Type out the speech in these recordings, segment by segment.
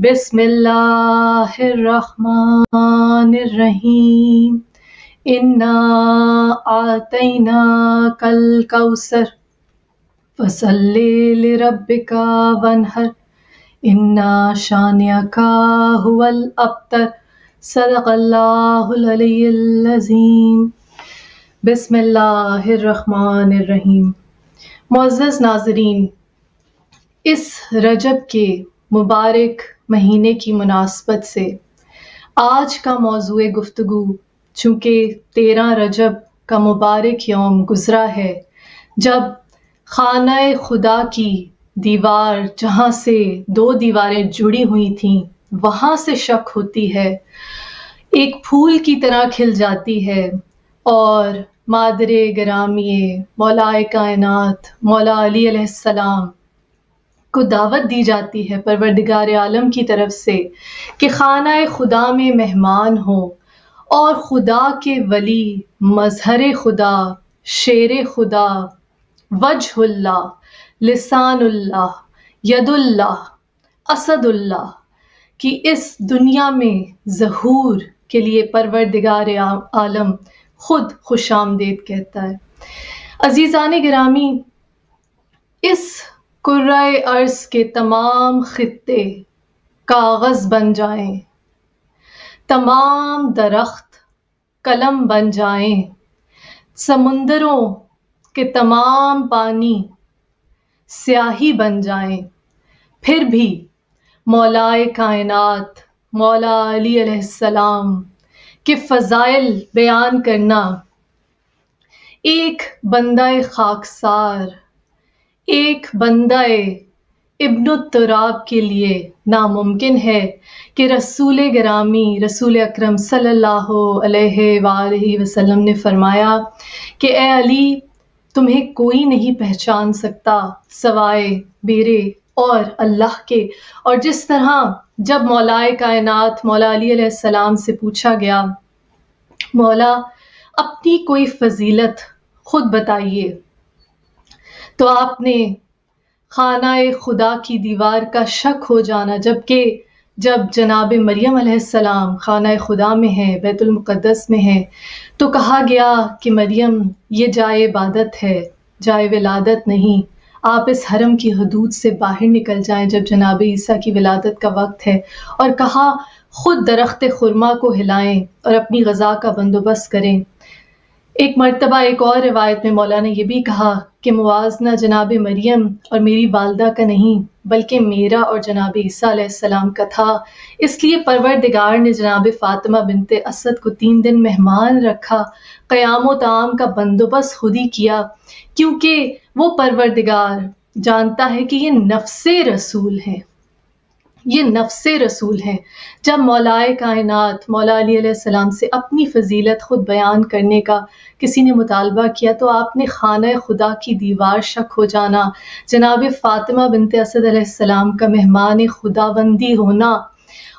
बिस्मिल्लाहिर्रहमानिर्रहीम। इन्ना आतना कल कौसर फसल्ले रब्बिका वनहर। इन्ना शानिया का हुवल अबतर सदक़ल्लाज़ीम बसमीम मोज़ नाजरीन, इस रजब के मुबारक महीने की मुनासबत से। आज का मौजू गुफ्तु चूँकि तेरह रजब का मुबारक यौम गुज़रा है, जब खाना खुदा की दीवार जहाँ से दो दीवारें जुड़ी हुई थीं, वहाँ से शक होती है। एक फूल की तरह खिल जाती है और मादरे ग्रामीय मौलाए कायनात मौला अली सलाम को दावत दी जाती है परवरदिगार आलम की तरफ़ से कि खाना खुदा में मेहमान हो और खुदा के वली, मजहर खुदा, शेर खुदा वजहुल्ला लिसानुल्ला यदुल्ला असदुल्ला कि इस दुनिया में जहूर के लिए परवरदिगार आलम खुद खुश आमदेद कहता है। अजीज़ान गिरामी इस कुर्राए अर्ज़ के तमाम खत्ते कागज़ बन जाएँ, तमाम दरख्त कलम बन जाएँ, समुंदरों के तमाम पानी स्याही बन जाएँ, फिर भी मौलाए कायनात मौला अली सलाम के फ़ज़ाइल बयान करना एक बंदा खाकसार एक बंदाए इब्न तुराब के लिए नामुमकिन है कि रसूल ग्रामी, रसूल अक्रम सल्लल्लाहु अलैहि वसल्लम ने फरमाया कि, ए अली, तुम्हें कोई नहीं पहचान सकता सवाए मेरे और अल्लाह के। और जिस तरह जब मौलाए कायनात, मौला अली सलाम से पूछा गया, मौला, अपनी कोई फजीलत खुद बताइए। तो आपने खाना खुदा की दीवार का शक हो जाना, जबकि जब जनाब मरियम सलाम खाना खुदा में है बैतुलमुक़दस में है तो कहा गया कि मरियम, ये जाए इबादत है, जाए विलादत नहीं। आप इस हरम की हदूद से बाहर निकल जाएँ जब जनाब ईसा की विलादत का वक्त है। और कहा, खुद दरख्त खुरमा को हिलाएँ और अपनी गज़ा का बंदोबस्त करें। एक मरतबा, एक और रिवायत में मौला ने यह भी कहा कि मुआजना जनाब मरियम और मेरी वालदा का नहीं, बल्कि मेरा और जनाब ईसीम का था। इसलिए परवरदिगार ने जनाब फ़ातिमा बिनते असद को तीन दिन मेहमान रखा, क़याम ताम का बंदोबस्त खुद ही किया, क्योंकि वो परवरदिगार, जानता है कि ये नफ्स रसूल हैं। ये नफ्स रसूल हैं। जब मौलाए कायनात, मौला सलाम से अपनी फजीलत खुद बयान करने का किसी ने मुतालबा किया तो आपने खाना खुदा की दीवार शक हो जाना। जनाब फ़ातिमा बिनते असद सलाम का मेहमान खुदाबंदी होना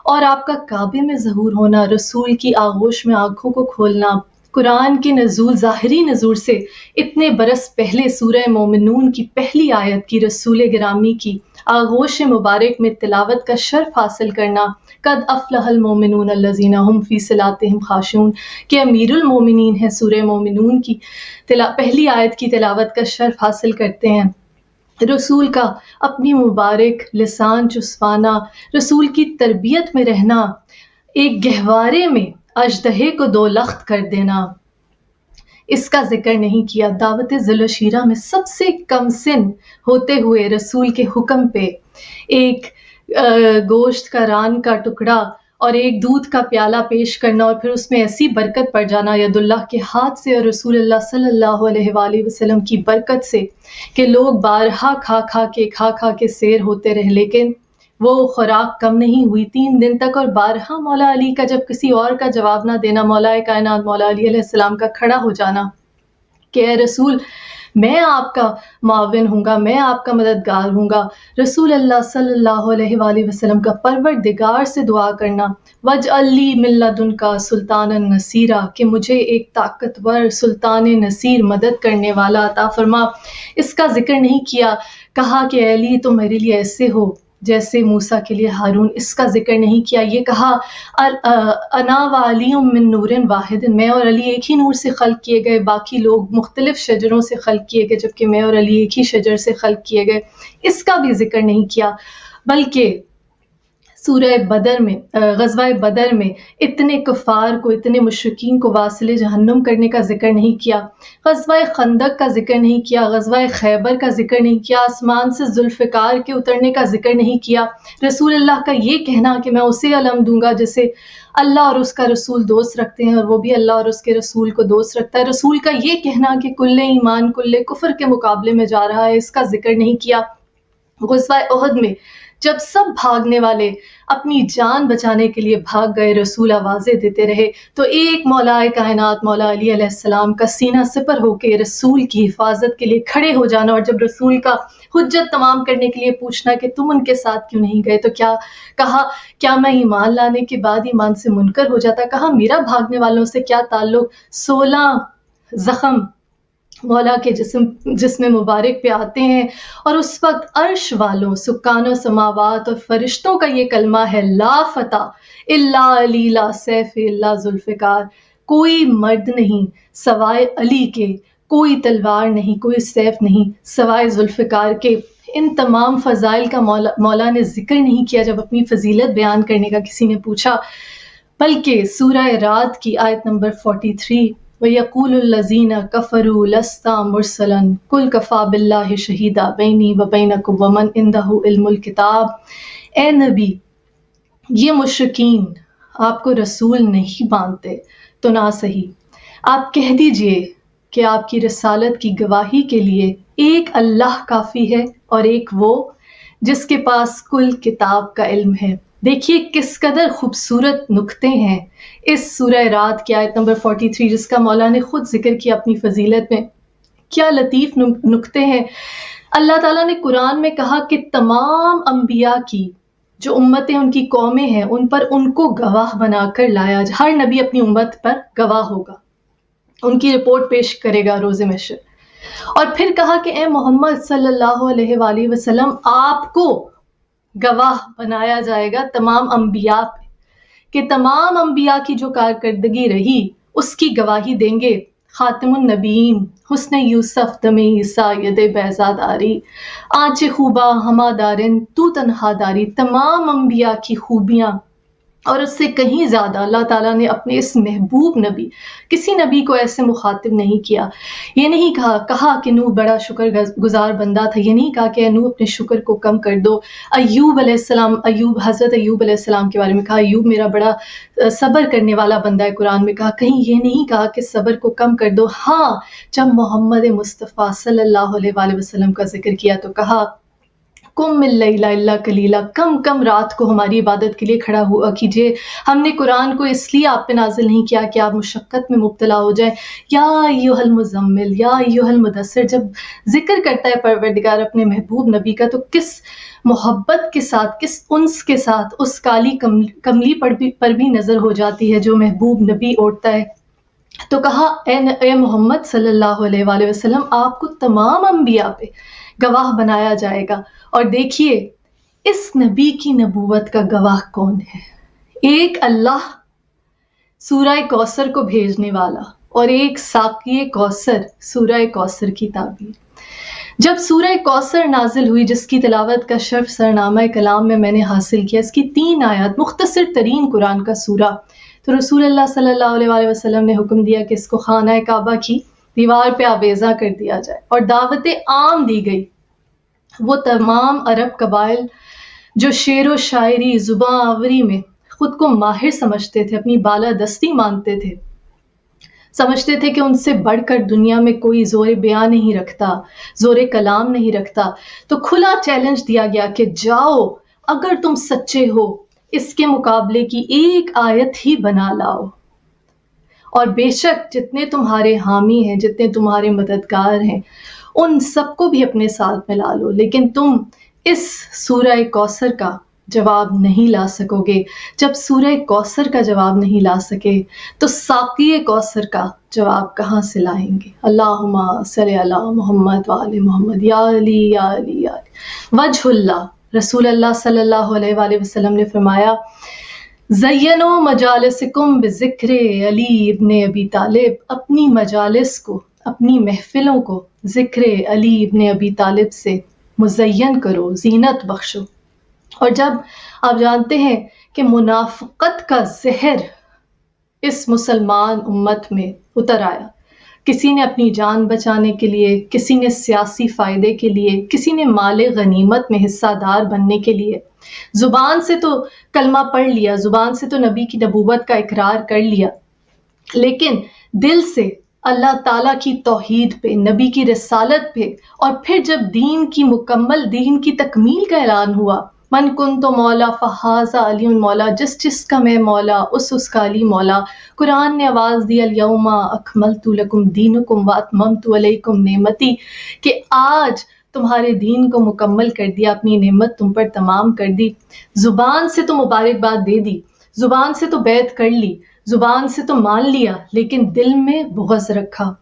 और आपका काबे में जहूर होना, रसूल की आगोश में आँखों को खोलना, कुरान के नजूल, ज़ाहरी नजूर से इतने बरस पहले सूरह मोमिनून की पहली आयत की रसूल ग्रामी की आगोश मुबारक में तिलावत का शर्फ हासिल करना। कद अफलहल मोमिनून अल्लजीना हम फ़ी खाशून के अमीरुलमोमिनीन है सूर मोमिनून की। तिला, पहली आयत की तिलावत का शर्फ हासिल करते हैं। रसूल का अपनी मुबारक लसान चुस्वाना। रसूल की तरबियत में रहना। एक गहवारे में अजदहे को दो लख्त कर देना। इसका ज़िक्र नहीं किया। दावत ज़िलशीरा में सबसे कम सिन होते हुए रसूल के हुक्म पे एक गोश्त का रान का टुकड़ा और एक दूध का प्याला पेश करना और फिर उसमें ऐसी बरकत पड़ जाना यदुल्लाह के हाथ से और रसूल सल्लल्लाहु अलैहि वसल्लम की बरकत से कि लोग बारहा खा खा के, खा खा के शेर होते रहे। लेकिन वो खुराक कम नहीं हुई तीन दिन तक और बारहा मौला अली का जब किसी और का जवाब ना देना मौला कायनात, मौला अली का खड़ा हो जाना कि रसूल, मैं आपका माविन हूँगा मैं आपका मददगार हूँगा रसूल अल्लाह सल्लल्लाहु अलैहि वसल्लम का परवर दिगार से दुआ करना। वज अली मिल्लादुन का सुल्तान नसीरा कि मुझे एक ताकतवर सुल्तान नसीर मदद करने वाला अता फरमा। इसका ज़िक्र नहीं किया, कहा कि अली तो मेरे लिए ऐसे हो। जैसे मूसा के लिए हारून, इसका ज़िक्र नहीं किया। ये कहा अना वाली नूरन वाहिद। मैं और अली एक ही नूर से खल किए गए, बाकी लोग मुख्तलिफ़ शजरों से खल किए गए, जबकि मैं और अली एक ही शजर से खल किए गए। इसका भी ज़िक्र नहीं किया, बल्कि सूरह बदर में गजवा बदर में इतने कफ़ार को, इतने मुशरकिन को वासिल जहन्नुम करने का ज़िक्र नहीं किया। गजवा खंदक का ज़िक्र नहीं किया, गजवा खैबर का ज़िक्र नहीं किया, आसमान से जुल्फ़िकार के उतरने का ज़िक्र नहीं किया। रसूल अल्लाह का ये कहना कि मैं उसे अलम दूँगा जैसे अल्लाह और उसका रसूल दोस्त रखते हैं और वो भी अल्लाह और उसके रसूल को दोस्त रखता है। रसूल का ये कहना कि कुल्ले ईमान, कुल्ले कुफर के मुकाबले में जा रहा है, इसका ज़िक्र नहीं किया। गजवा अहद में जब सब भागने वाले अपनी जान बचाने के लिए भाग गए, रसूल आवाज़ें देते रहे तो एक मौलाए कायनात मौला अली सलाम का सीना सिपर होकर रसूल की हिफाजत के लिए खड़े हो जाना और जब रसूल का हुज्जत तमाम करने के लिए पूछना कि तुम उनके साथ क्यों नहीं गए तो क्या कहा, क्या मैं ईमान लाने के बाद ईमान से मुनकर हो जाता? कहा, मेरा भागने वालों से क्या ताल्लुक? सोलह जख्म मौला के जिसम, जिसमें मुबारक पे आते हैं और उस वक्त अर्श वालों, सुकान, समावत और फरिश्तों का ये कलमा है, ला फतह इल्ला अली, ला सैफ, इल्ला जुल्फ़िकार। कोई मर्द नहीं, सवाए अली के, कोई तलवार नहीं, कोई सैफ नहीं, सवाए जुल्फ़िकार के। इन तमाम फ़जाइल का मौला मौला ने ज़िक्र नहीं किया जब अपनी फजीलत बयान करने का किसी ने पूछा, बल्कि सूरह रात की आयत नंबर 43 वयकूलजीन कफ़रू लस्ता मुरसलन कुल कफ़ा बिल्ला शहीदा बैनी व बैनकुम वमन इंदहु इल्मुल किताब ए नबी ये मुशकिन आपको रसूल नहीं मानते तो ना सही आप कह दीजिए कि आपकी रसालत की गवाही के लिए एक अल्लाह काफ़ी है और एक वो जिसके पास कुल किताब का इल्म है देखिए किस कदर खूबसूरत नुक्ते हैं इस सूरह रात की आयत नंबर 43 जिसका मौला ने खुद ज़िक्र किया अपनी फजीलत में। क्या लतीफ़ नुक्ते हैं? अल्लाह ताला ने कुरान में कहा कि तमाम अम्बिया की, जो उम्मतें उनकी कौमें हैं, उन पर उनको गवाह बनाकर लाया हर नबी अपनी उम्मत पर गवाह होगा। उनकी रिपोर्ट पेश करेगा रोज़े मशर। और फिर कहा कि, ए मोहम्मद सल्लल्लाहु अलैहि वसल्लम, आपको गवाह बनाया जाएगा तमाम अम्बिया पे। कि तमाम अम्बिया की जो कारकर्दगी रही, उसकी गवाही देंगे खातमुलनबीन हुसन यूसफ, दमे ईसा, यद बैजादारी। आँच खूबा हमादारिन, तू तनहादारी, तमाम अम्बिया की खूबियाँ और उससे कहीं ज़्यादा अल्लाह ताला ने अपने इस महबूब नबी, किसी नबी को ऐसे मुखातिब नहीं किया। ये नहीं कहा कहा कि नू बड़ा शुक्र गुजार बंदा था। ये नहीं कहा कि नू अपने शुक्र को कम कर दो। अयूब अलैहिस्सलाम अयूब हज़रत अयूब अलैहिस्सलाम के बारे में कहा। अयूब मेरा बड़ा सब्र करने वाला बंदा है कुरान में। कहा, कहीं ये नहीं कहा कि सब्र को कम कर दो। हाँ जब मोहम्मद मुस्तफ़ा सल्लल्लाहु अलैहि वसल्लम का ज़िक्र किया तो कहा कुम मिल्ला कलीला कम कम रात को हमारी इबादत के लिए खड़ा हुआ कीजिए। हमने कुरान को इसलिए आप पे नाजिल नहीं किया कि आप मुशक्क़त में मुबतला हो जाए। या यूहल मुजम्मिल या यूहल मुदसर जब ज़िक्र करता है परवरदिगार अपने महबूब नबी का तो किस मोहब्बत के साथ किस उन्स के साथ उस काली कम, कमली पर भी पर भी नज़र हो जाती है जो महबूब नबी ओढ़ता है? तो कहा ए मोहम्मद सल्लल्लाहु अलैहि वसल्लम आपको तमाम अम्बिया पे गवाह बनाया जाएगा। और देखिए, इस नबी की नबूवत का गवाह कौन है? एक अल्लाह, सूरह कौसर को भेजने वाला और एक साकी कौसर, सूरह कौसर की ताबीर। जब सूरह कौसर नाजिल हुई, जिसकी तलावत का शर्फ सरनामा कलाम में मैंने हासिल किया, इसकी तीन आयत, मुख्तसर तरीन कुरान का सूरा तो रसूल अल्लाह सल्लल्लाहु अलैहि वसल्लम ने हुक्म दिया कि इसको खाना काबा की। दीवार पे आवेजा कर दिया जाए। और दावत आम दी गई। वो तमाम अरब कबाइल जो शेर व शायरी ज़ुबा आवरी में खुद को माहिर समझते थे, अपनी बालादस्ती मानते थे, समझते थे कि उनसे बढ़कर दुनिया में कोई ज़ोर बयान नहीं रखता, ज़ोर कलाम नहीं रखता। तो खुला चैलेंज दिया गया कि जाओ, अगर तुम सच्चे हो, इसके मुकाबले की एक आयत ही बना लाओ। और बेशक जितने तुम्हारे हामी हैं, जितने तुम्हारे मददगार हैं, उन सबको भी अपने साथ मिला लो लेकिन तुम इस सूरह कौसर का जवाब नहीं ला सकोगे। जब सूर्य कौसर का जवाब नहीं ला सके तो साकी कौसर का जवाब कहाँ से लाएँगे? अल्लाह मोहम्मद वाल मोहम्मद। या अली या अली, या वजहुल्ला रसूल अल्लाह सल्लल्लाहु अलैहि वसल्लम ने फरमाया जयनो मजालसकुम बिक्र अली इब्ने अबी तालिब। अपनी मजालस को, अपनी महफिलों को ज़िक्र अली इब्ने अबी तालिब से मुजयन करो, जीनत बख्शो। और जब आप जानते हैं कि मुनाफ़त का जहर इस मुसलमान उम्मत में उतर आया, किसी ने अपनी जान बचाने के लिए, किसी ने सियासी फ़ायदे के लिए, किसी ने माल गनीमत में हिस्सादार बनने के लिए ज़ुबान से तो कलमा पढ़ लिया, ज़ुबान से तो नबी की नबूवत का इकरार कर लिया। लेकिन दिल से अल्लाह ताला की तोहीद पे, नबी की रसालत पे, और फिर जब दीन की मुकम्मल, दीन की तकमील का ऐलान हुआ, मन कुन तो मौला, फ़हाजा अली मौला जिस जिसका मैं मौला, उस उसका अली मौला, कुरान ने आवाज़ दी, अलयमा अकमल तुलकुम दीनुकुम वातमम तुम नेमती, कि आज तुम्हारे दीन को मुकम्मल कर दिया अपनी नेमत तुम पर तमाम कर दी। ज़ुबान से तो मुबारकबाद दे दी ज़ुबान से तो बैत कर ली ज़ुबान से तो मान लिया लेकिन दिल में बुगज़ रखा।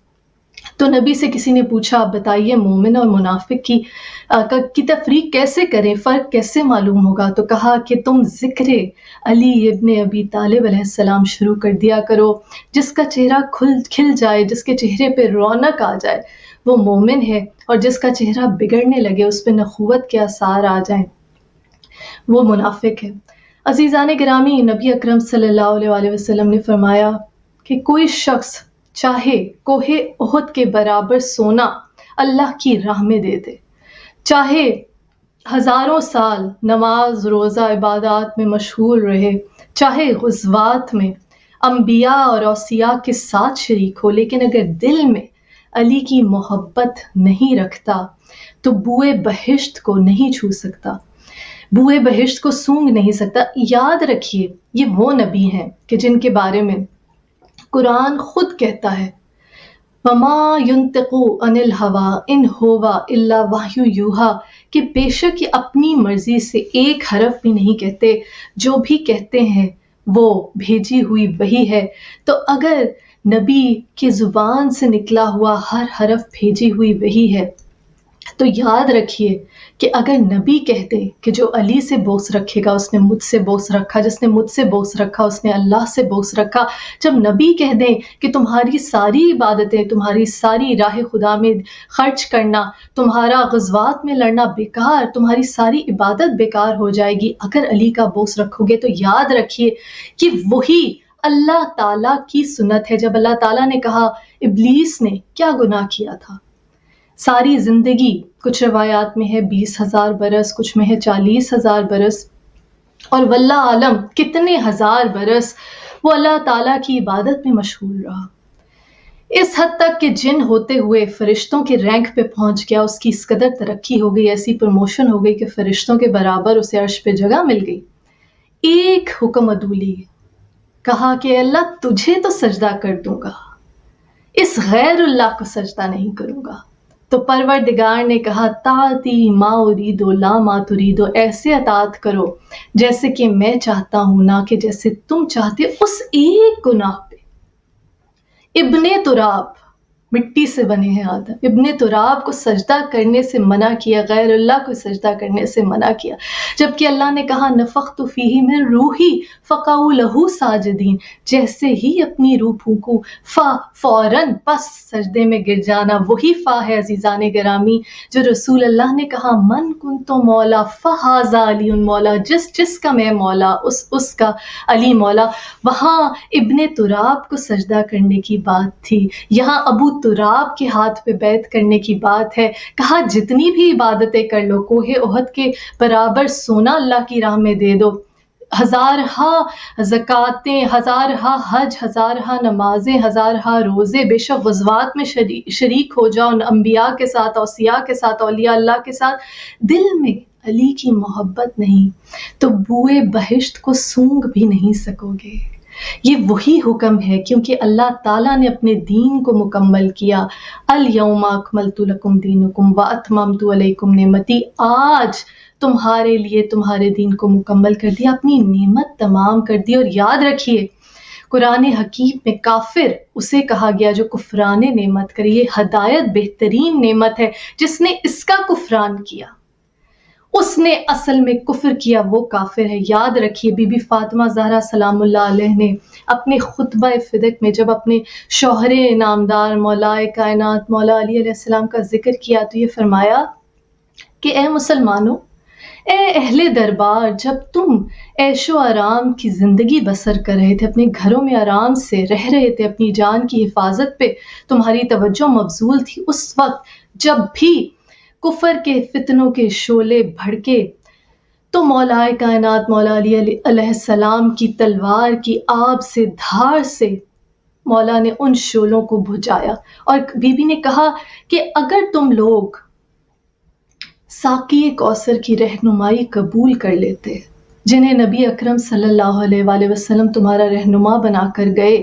तो नबी से किसी ने पूछा आप बताइए मोमिन और मुनाफिक की आ, की तफरीक कैसे करें? फ़र्क कैसे मालूम होगा? तो कहा कि तुम ज़िक्र अली इब्ने अबी तालिब सलाम शुरू कर दिया करो जिसका चेहरा खुल खिल जाए जिसके चेहरे पे रौनक आ जाए वो मोमिन है और जिसका चेहरा बिगड़ने लगे, उस पर नखुवत के आसार आ जाए। वो मुनाफिक है। अजीज़ान ग्रामी नबी अकरम वसल्लम ने फरमाया कि कोई शख्स चाहे कोहे ओहद के बराबर सोना अल्लाह की राह में दे दे। चाहे हज़ारों साल नमाज़, रोज़ा, इबादत में मशहूर रहे। चाहे गजवात में अम्बिया और औसिया के साथ शरीक हो, लेकिन अगर दिल में अली की मोहब्बत नहीं रखता तो बुए बहिश्त को नहीं छू सकता। बुए बहिश्त को सूंघ नहीं सकता। याद रखिए, ये वो नबी हैं कि जिनके बारे में कुरान खुद कहता है, वमा युन्तकु अनिल हवा, इन होवा इल्ला वायु यूहा कि बेशक ये अपनी मर्ज़ी से एक हरफ भी नहीं कहते। जो भी कहते हैं, वो भेजी हुई वही है। तो अगर नबी की ज़ुबान से निकला हुआ हर हरफ भेजी हुई वही है। तो याद रखिए कि अगर नबी कहते कि जो अली से बोस रखेगा, उसने मुझसे बोस रखा, जिसने मुझसे बोस रखा, उसने अल्लाह से बोस रखा, जब नबी कह दें कि तुम्हारी सारी इबादतें, तुम्हारी सारी राह खुदा में खर्च करना, तुम्हारा गजवात में लड़ना बेकार, तुम्हारी सारी इबादत बेकार हो जाएगी, अगर अली का बोस रखोगे तो याद रखिए कि वही अल्लाह ताला की सुनत है। जब अल्लाह ताला ने कहा, इबलीस ने क्या गुनाह किया था? सारी ज़िंदगी कुछ रवायात में है, बीस हज़ार बरस, कुछ में है चालीस हज़ार बरस। और वल्ला आलम, कितने हज़ार बरस वो अल्लाह ताला की इबादत में मशहूर रहा। इस हद तक कि जिन होते हुए फरिश्तों के रैंक पे पहुँच गया, उसकी इस कदर तरक्की हो गई, ऐसी प्रमोशन हो गई कि फरिश्तों के बराबर उसे अर्श पे जगह मिल गई। एक हुक्म अदूली कहा कि अल्लाह, तुझे तो सजदा कर दूँगा। इस गैर अल्लाह को सजदा नहीं करूँगा। तो परवर दिगार ने कहा, ताती माओरी दो ला मा तुरी दो ऐसे अतात करो जैसे कि मैं चाहता हूँ, ना कि जैसे तुम चाहते उस एक गुनाह पे। इब्ने तुराब मिट्टी से बने हैं आदम। इब्ने तुराब को सजदा करने से मना किया गैर अल्लाह को सजदा करने से मना किया। जबकि अल्लाह ने कहा नफ़क तो फ़ी में रूही फ़काऊ लहू साजदीन। जैसे ही अपनी रूह फूकू, फ़ा, फ़ौरन पस सजदे में गिर जाना। वही फ़ा है अजीज़ान ग्रामी, जो रसूल अल्लाह ने कहा, मन कुन तो मौला, फ़हाजा अली उन मौला, जिस, जिसका मैं मौला, उस, उसका अली मौला। वहाँ इब्ने तुराब को सजदा करने की बात थी। यहाँ अबू तुराब के हाथ पे बैत करने की बात है। कहा जितनी भी इबादतें कर लो कोहे ओहद के बराबर सोना अल्लाह की राह में दे दो। हज़ार हा ज़क़ातें हज़ार हा हज हज़ार हा नमाजें हज़ार हा रोज़े बेशक गजवात में शरी, शरीक हो जाओ अम्बिया के साथ औसिया के साथ अलिया अल्लाह के साथ। दिल में अली की मोहब्बत नहीं तो बुए बहिश्त को सूंघ भी नहीं सकोगे। ये वही हुक्म है क्योंकि अल्लाह ताला ने अपने दीन को मुकम्मल किया। अल यौमा तुलकुम दीनुकुम अलैकुम नेमती। आज तुम्हारे लिए तुम्हारे दीन को मुकम्मल कर दिया, अपनी नेमत तमाम कर दी। और याद रखिए, कुरान हकीम में काफिर, उसे कहा गया जो कुफरान नेमत करे, ये हदायत बेहतरीन नेमत है जिसने इसका कुफरान किया। उसने असल में कुफर किया, वो काफिर है। याद रखिए, बीबी फातिमा जहरा सलाम ने अपने खुतबा फिदक में जब अपने शोहर नामदार मौलाए कायनात मौला अली सलाम का ज़िक्र किया तो ये फरमाया कि, ए मुसलमानों, ए अहले दरबार, जब तुम ऐशो आराम की ज़िंदगी बसर कर रहे थे, अपने घरों में आराम से रह रहे थे, अपनी जान की हिफाजत पे तुम्हारी तवज्जो मबजूल थी, उस वक्त जब भी कुफर के फितनों के शोले भड़के तो मौलाए कायनात मौला अली सलाम की तलवार की आब से धार से मौला ने उन शोलों को बुझाया। और बीबी ने कहा कि अगर तुम लोग साकी कौसर की रहनुमाई कबूल कर लेते, जिन्हें नबी अकरम सल्लल्लाहु अलैहि वसल्लम तुम्हारा रहनुमा बनाकर गए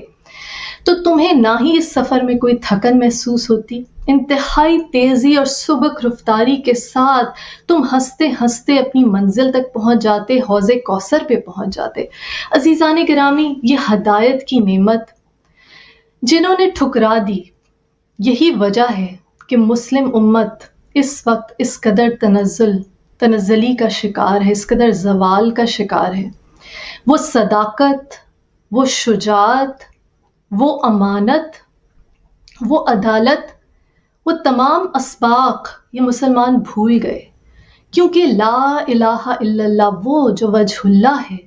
तो तुम्हें ना ही इस सफ़र में कोई थकन महसूस होती। इंतहाई तेज़ी और सुबक रफ्तारी के साथ तुम हँसते हँसते अपनी मंजिल तक पहुँच जाते, हौज कौसर पे पहुँच जाते। अजीज़ान ग्रामी ये हदायत की नेमत। जिन्होंने ठुकरा दी, यही वजह है कि मुस्लिम उम्मत इस वक्त इस कदर तनज़ुल, तनज़ली का शिकार है, इस कदर जवाल का शिकार है। वो सदाकत, वो शुजात वो अमानत, वो अदालत, वो तमाम असबाक ये मुसलमान भूल गए। क्योंकि ला इल्लल्लाह वो जो वजहुल्ला है,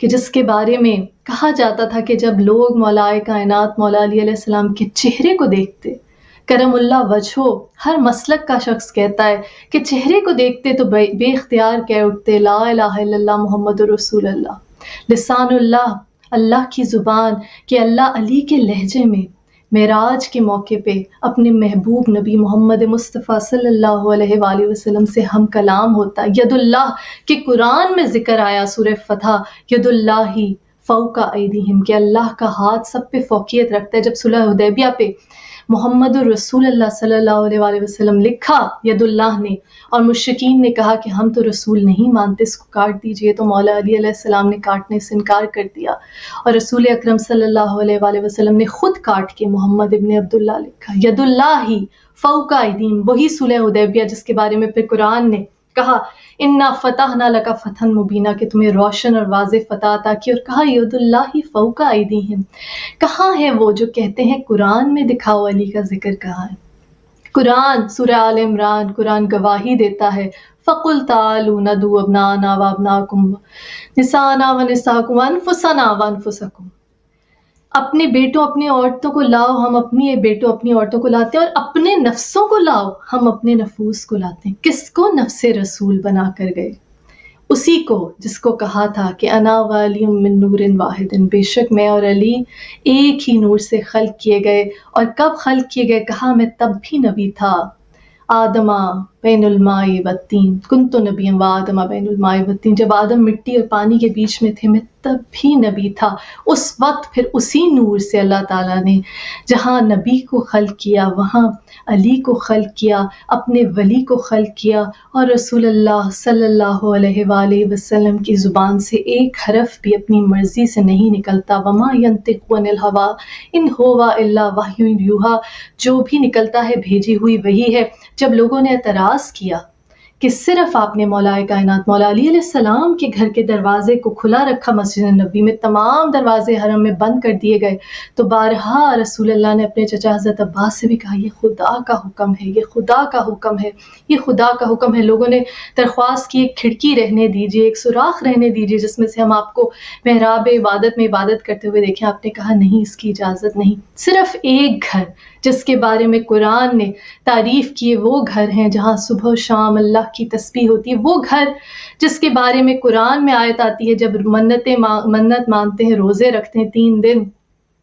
कि जिसके बारे में कहा जाता था कि जब लोग मौलाए कायनात, मौला अली के चेहरे को देखते, करमुल्ला वजहो, हर मसलक का शख्स कहता है कि चेहरे को देखते तो बेख्तियार कह उठते, ला मोहम्मद रसूल लिसानुल्लाह अल्लाह की ज़ुबान कि अल्लाह अली के लहजे में मेराज के मौके पे अपने महबूब नबी मोहम्मद मुस्तफ़ा सल्लल्लाहु अलैहि वसल्लम से हम कलाम होता, यदुल्लाह के कुरान में ज़िक्र आया सूर फतह, यदुल्लाह ही फ़ौका हिम के अल्लाह का हाथ सब पे फोकियत रखता है। जब सुलह उदैबिया पे मोहम्मद रसूल सल्लल्लाहु अलैहि वसल्लम लिखा, यदुल्लाह ने। और मुशकिन ने कहा कि हम तो रसूल नहीं मानते, इसको काट दीजिए। तो मौला अली सलाम ने काटने से इनकार कर दिया। और रसूल अकरम सल्लल्लाहु अलैहि वसल्लम ने खुद काट के मोहम्मद इबन अब्दुल्ला लिखा यदुल्ला ही फ़ौका वही सुलह उदैबिया जिसके बारे में फिर कुरान ने कहा इन्ना फतह ना लगा फतन मुबीना कि तुम्हें रोशन और वाज फतह अता की और कहा यदुल्लाही फ़ौका आईदी हैं। कहाँ है वो जो कहते हैं, कुरान में दिखाओ अली का ज़िक्र कहाँ है? कुरान सुर आल इमरान, कुरान गवाही देता है, फ़कुल तालू नदू अबना ना वबना कुम निसाना व निसाकुम अनफुसना व अपने बेटों, अपनी औरतों को लाओ, हम अपनी बेटों, अपनी औरतों को लाते हैं और अपने नफ्सों को लाओ, हम अपने नफूस को लाते हैं। किसको नफ्स रसूल बना कर गए? उसी को जिसको कहा था कि अना वाली मिन वाहिदिन। बेशक मैं और अली एक ही नूर से खल किए गए और कब खल किए गए? कहा, मैं तब भी नबी था। आदमा बैनुलमाई बत्तीन कुन तो नबी व आदमा बैनुलमाई बत्तीन जब आदम मिट्टी और पानी के बीच में थे, मैं तब भी नबी था। उस वक्त फिर उसी नूर से अल्लाह ताला ने जहाँ नबी को खल किया, वहाँ अली को खल किया, अपने वली को खल किया और रसूल अल्लाह सल्लल्लाहु अलैहि वसल्लम की ज़ुबान से एक हरफ भी अपनी मर्ज़ी से नहीं निकलता। वमा हवा, इन होवा वाह जो भी निकलता है, भेजी हुई वही है। जब लोगों ने एतराज़ किया कि सिर्फ़ आपने मौलाए कायनात मौला अली सलाम के घर के दरवाजे को खुला रखा मस्जिद नबी में, तमाम दरवाजे हरम में बंद कर दिए गए। तो बारहा रसूल अल्लाह ने अपने चचा हज़रत अब्बास से भी कहा यह खुदा का हुक्म है, ये खुदा का हुक्म है, ये खुदा का हुक्म है। लोगों ने दरख्वास्त की, एक खिड़की रहने दीजिए, एक सुराख रहने दीजिए, जिसमें से हम आपको महराब इबादत में इबादत करते हुए देखें। आपने कहा, नहीं, इसकी इजाज़त नहीं। सिर्फ़ एक घर जिसके बारे में कुरान ने तारीफ़ किए, वो घर हैं जहाँ सुबह शाम अल्लाह अल्लाह की तस्बीह होती है। वो घर जिसके बारे में कुरान में आयत आती है, जब मन्नतें मन्नत मानते हैं, रोज़े रखते हैं तीन दिन,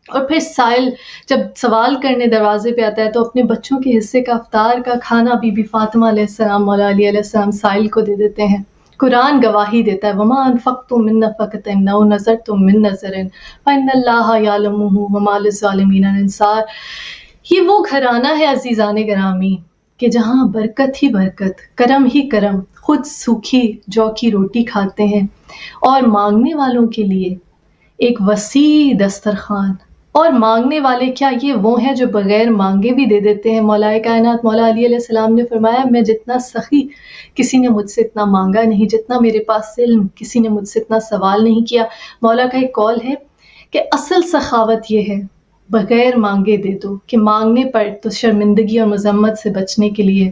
और फिर साइल जब सवाल करने दरवाजे पे आता है तो अपने बच्चों के हिस्से का अफ्तार का खाना बीबी फातिमा मौला सलाम साइल को दे देते हैं। कुरान गवाही देता है, वमा फ़क तुम मिन फ़कत नौ नज़र तुम मिन नज़र फ़ैनल्लामीनसार ये वो घराना है अजीज़ान ग्रामी, कि जहाँ बरकत ही बरकत, करम ही करम, खुद सूखी जौ की रोटी खाते हैं। और मांगने वालों के लिए एक वसी दस्तरखान। और मांगने वाले क्या ये वो हैं जो बगैर मांगे भी दे देते हैं? मौलाए कायनात, मौला अली सलाम ने फरमाया, मैं जितना सखी किसी ने मुझसे इतना मांगा नहीं, जितना मेरे पास सिल्म किसी ने मुझसे इतना सवाल नहीं किया। मौला का एक कॉल है कि असल सखावत ये है बगैर मांगे दे दो कि मांगने पर तो शर्मिंदगी और मजम्मत से बचने के लिए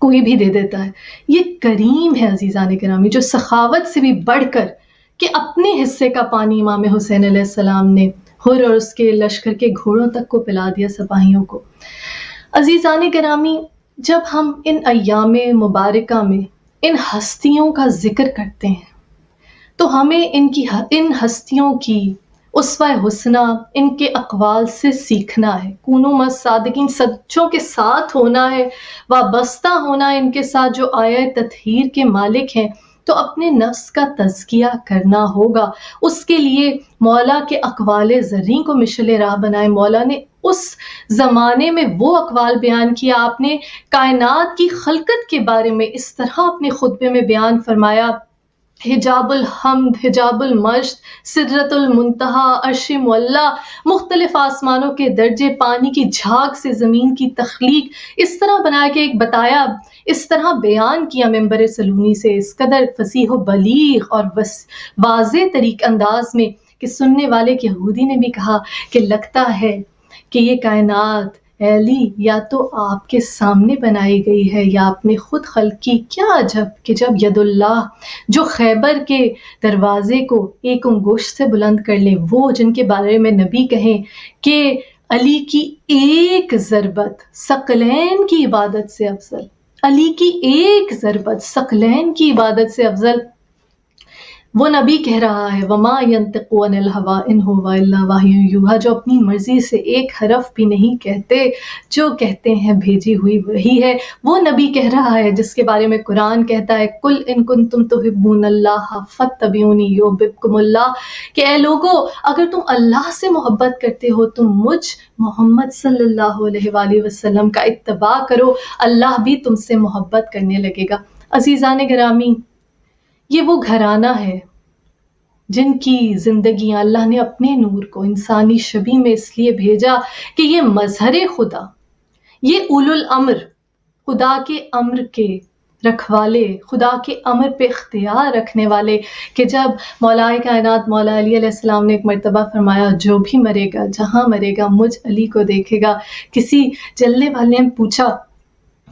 कोई भी दे देता है। ये करीम है अजीज़ा ने करामी जो सखावत से भी बढ़कर कि अपने हिस्से का पानी इमाम हुसैन सलाम ने हुर और उसके लश्कर के घोड़ों तक को पिला दिया सिपाहियों को। अजीज़ान करामी जब हम इन अयाम मुबारक में इन हस्तियों का ज़िक्र करते हैं तो हमें इनकी इन हस्तियों की उसवा हुसना इनके अकवाल से सीखना है। कूनो मत सादकिन सच्चों के साथ होना है। वाबस्ता होना इनके साथ जो आया तथहीर के मालिक हैं। तो अपने नफ्स का तजकिया करना होगा। उसके लिए मौला के अकवाल ज़री को मिशल राह बनाए। मौला ने उस ज़माने में वो अकवाल बयान किया। आपने कायनात की खलकत के बारे में इस तरह अपने खुतबे में बयान फरमाया। हिजाबुल हमद, हिजाबुल मश्त, सिदरतुल मुंतहा, अर्श मल्ला मुख्तलिफ़ आसमानों के दर्जे पानी की झाग से ज़मीन की तख्लीक, इस तरह बना के एक बताया, इस तरह बयान किया मेंबर सलूनी से इस कदर फसीह बलीग और वाज तरीक अंदाज में, कि सुनने वाले यहूदी ने भी कहा कि लगता है कि ये कायनात एली या तो आपके सामने बनाई गई है, या आपने खुद खल की। क्या अजब कि जब यदुल्लाह, जो खैबर के दरवाजे को एक अंगुश से बुलंद कर ले, वो जिनके बारे में नबी कहें कि अली की एक ज़रबत सकलैन की इबादत से अफजल। अली की एक ज़रबत सकलैन की इबादत से अफजल। वो नबी कह रहा है, वमा हवा इन यूहा जो अपनी मर्ज़ी से एक हरफ भी नहीं कहते, जो कहते हैं भेजी हुई वही है। वो नबी कह रहा है, जिसके बारे में कुरान कहता है, कुल इन कुन तुम तो फत तबीनी योबिकुमुल्ला कि ए लोगो, अगर तुम अल्लाह से मोहब्बत करते हो, तुम मुझ मोहम्मद सल्लल्लाहु अलैहि वसल्लम का इत्तबा करो, अल्लाह भी तुमसे मोहब्बत करने लगेगा। अजीज़ा ने ग्रामी ये वो घराना है, जिनकी ज़िंदगी अल्लाह ने अपने नूर को इंसानी शबी में इसलिए भेजा कि ये मजहर खुदा, ये उलुल अम्र, खुदा के अम्र के रखवाले, खुदा के अमर पे इख्तियार रखने वाले कि जब मौलाए कायनात, मौला अली अलैहिस्सलाम ने एक मरतबा फरमाया, जो भी मरेगा, जहाँ मरेगा, मुझ अली को देखेगा। किसी जलने वाले ने पूछा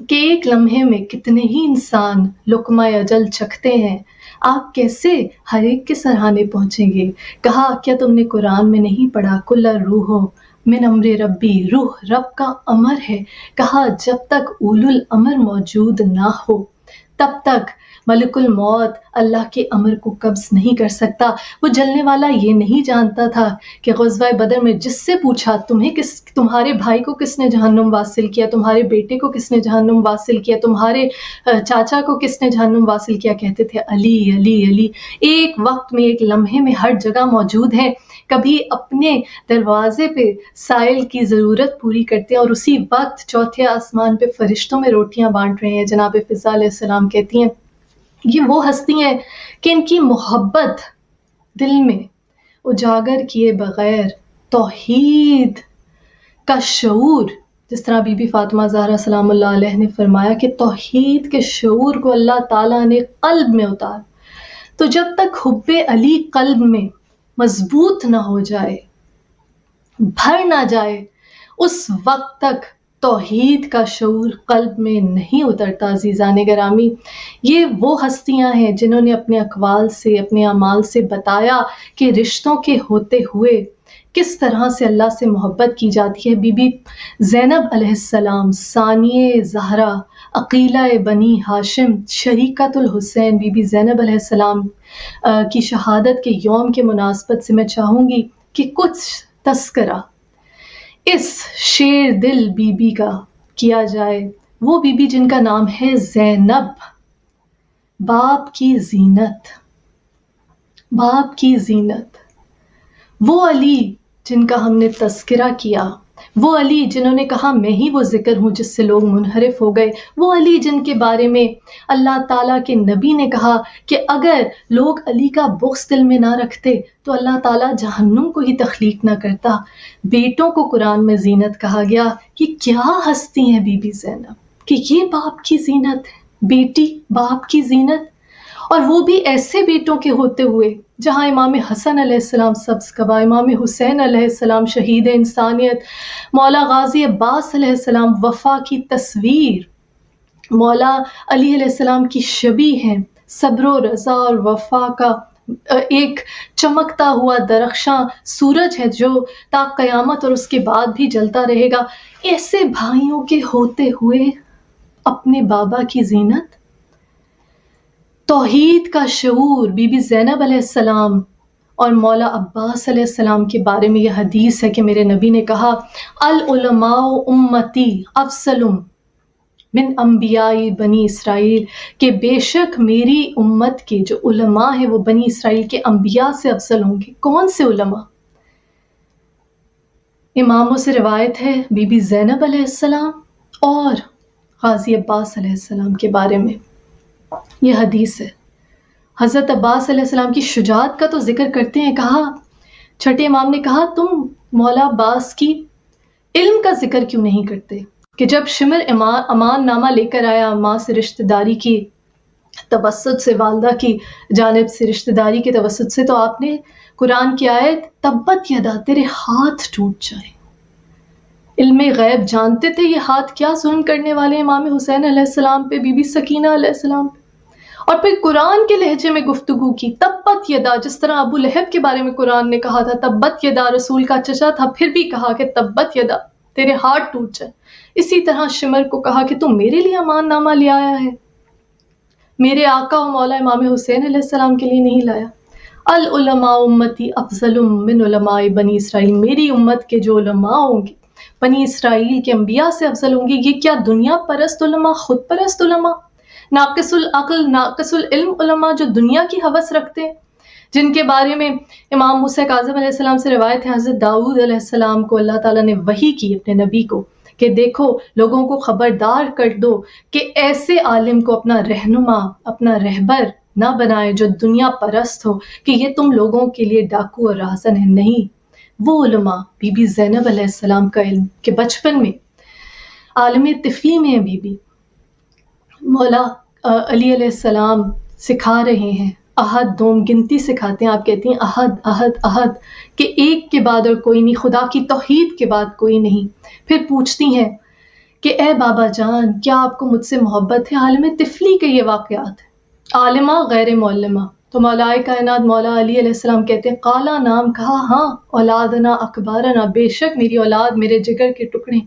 कि एक लम्हे में कितने ही इंसान लुकमा अजल चखते हैं? आप कैसे हर एक के सराहाने पहुँचेंगे? कहा, क्या तुमने कुरान में नहीं पढ़ा, कुल्ला रूह हो मिन अमर रब्बी, रूह रब का अमर है? कहा, जब तक उलुल अमर मौजूद ना हो तब तक मलिकुल मौत अल्लाह के अमर को कब्ज नहीं कर सकता। वो जलने वाला ये नहीं जानता था कि गजवा बदर में जिससे पूछा, तुम्हें किस, तुम्हारे भाई को किसने जहन्नुम वासिल किया? तुम्हारे बेटे को किसने जहन्नुम वासिल किया? तुम्हारे चाचा को किसने जहन्नुम वासिल किया? कहते थे, अली अली अली, एक वक्त में एक लम्हे में हर जगह मौजूद है। कभी अपने दरवाजे पे साइल की ज़रूरत पूरी करते हैं और उसी वक्त चौथे आसमान पे फरिश्तों में रोटियाँ बांट रहे हैं, जनाब फ़िज़ा कहती हैं, ये वो हस्ती हैं कि इनकी मोहब्बत दिल में उजागर किए बगैर तोहीद का शूर जिस तरह बीबी फातिमा जहरा सलाम ने फरमाया कि तोहीद के शूर को अल्लाह ताला ने कल्ब में उतार। तो जब तक हुब अली कल्ब में मज़बूत ना हो जाए, भर ना जाए, उस वक्त तक तोहीद का शूर कल्ब में नहीं उतरता ने गरामी। ये वो हस्तियाँ हैं जिन्होंने अपने अकवाल से, अपने अमाल से बताया कि रिश्तों के होते हुए किस तरह से अल्लाह से मोहब्बत की जाती है। बीबी जैनब सानिय जहरा अकीला बनी हाशिम, शरीकतुल हुसैन बीबी जैनब सलाम की शहादत के योम के मुनासबत से मैं चाहूँगी कि कुछ तस्करा इस शेर दिल बीबी का किया जाए। वो बीबी जिनका नाम है जैनब, बाप की जीनत, बाप की जीनत। वो अली जिनका हमने तस्करा किया वो अली जिन्होंने कहा, मैं ही वो ज़िक्र हूँ जिससे लोग मुनहरफ हो गए। वो अली जिनके बारे में अल्लाह ताला के नबी ने कहा कि अगर लोग अली का बुख्स दिल में ना रखते तो अल्लाह ताला जहन्नुम को ही तख्लीक ना करता। बेटों को कुरान में जीनत कहा गया कि क्या हस्ती हैं बीबी जैनब? कि ये बाप की जीनत है। बेटी बाप की जीनत? और वो भी ऐसे बेटों के होते हुए, जहाँ इमाम हसन अलैहिस्सलाम सब्स कबा, इमाम हुसैन अलैहिस्सलाम शहीद इंसानियत, मौला गाजी अब्बास वफ़ा की तस्वीर, मौला अली की शबी हैं, सब्र रज़ा और वफ़ा का एक चमकता हुआ दरख्शां, सूरज है जो ता क़यामत और उसके बाद भी जलता रहेगा। ऐसे भाइयों के होते हुए अपने बाबा की जीनत तोहीद का शूर बीबी जैनब सलाम और मौला अब्बास सलाम के बारे में यह हदीस है कि मेरे नबी ने कहा, अल उम्मती अफसलुम बिन अम्बियाई बनी इसराइल के बेशक मेरी उम्मत के जो उलमा है वो बनी इसराइल के अम्बिया से अफसल होंगे। कौन से उलमा? इमामों से रिवायत है बीबी जैनब सलाम और गाजी अब्बास सलाम के बारे में। यह हदीस है। हज़रत अब्बास की शुजात का तो ज़िक्र करते हैं। कहा छठे इमाम ने कहा तुम मौला अब्बास की इल्म का ज़िक्र क्यों नहीं करते? कि जब शिमर इमा, अमान नामा लेकर आया माँ से रिश्तेदारी की तवसद से वालदा की जानब से रिश्तेदारी के तवसद से तो आपने कुरान की आयत तब्बत यदा तेरे हाथ टूट जाए। इल्म गैब जानते थे ये हाथ क्या जुल्म करने वाले इमाम हुसैन सलाम पे बीबी सकीना सलाम पे। और फिर कुरान के लहजे में गुफ्तगु की। तब्बत यदा, जिस तरह अबू लहब के बारे में कुरान ने कहा था तब्बत यदा रसूल का चचा था, फिर भी कहा कि तब्बत यदा, तेरे हाथ टूट जाए। इसी तरह शिमर को कहा कि तुम मेरे लिए अमान नामा ले आया है। मेरे आका और मौला इमाम हुसैन सलाम के लिए नहीं लाया। अल उलमा उम्मती अफजलुम बनी इसराइल, मेरी उम्मत के जो उलमा होंगे, बनी इसराइल के अम्बिया से अफजल होंगे, ये क्या दुनिया परस्त उलमा, खुद परस्त उलमा? नाकसुल अक्ल, नाकसुल इल्म उलमा जो दुनिया की हवस रखते हैं। जिनके बारे में इमाम मूसा काजम से रवायत है, हज़रत दाऊद को अल्लाह ताला ने वही की अपने नबी को कि देखो, लोगों को खबरदार कर दो कि ऐसे आलिम को अपना रहनुमा, अपना रहबर ना बनाए जो दुनिया परस्त हो कि ये तुम लोगों के लिए डाकू और राहसन है। नहीं, वो उलमा बीबी जैनब का इल्म के बचपन में, आलम तिफली में है बीबी। मौला अली सलाम सिखा रहे हैं। अहद दोम गिनती सिखाते हैं, आप कहती हैं अहद अहद अहद, कि एक के बाद और कोई नहीं, खुदा की तोहीद के बाद कोई नहीं। फिर पूछती हैं कि, ए बाबा जान, क्या आपको मुझसे मोहब्बत है? आलम तिफली के ये वाक़ात आलिमा गैर मौलमा तो मौलाए कायनात, मौला अली सलाम कहते हैं, काला नाम कहा? हाँ औलादना अखबारना बेशक मेरी औलाद मेरे जिगर के टुकड़े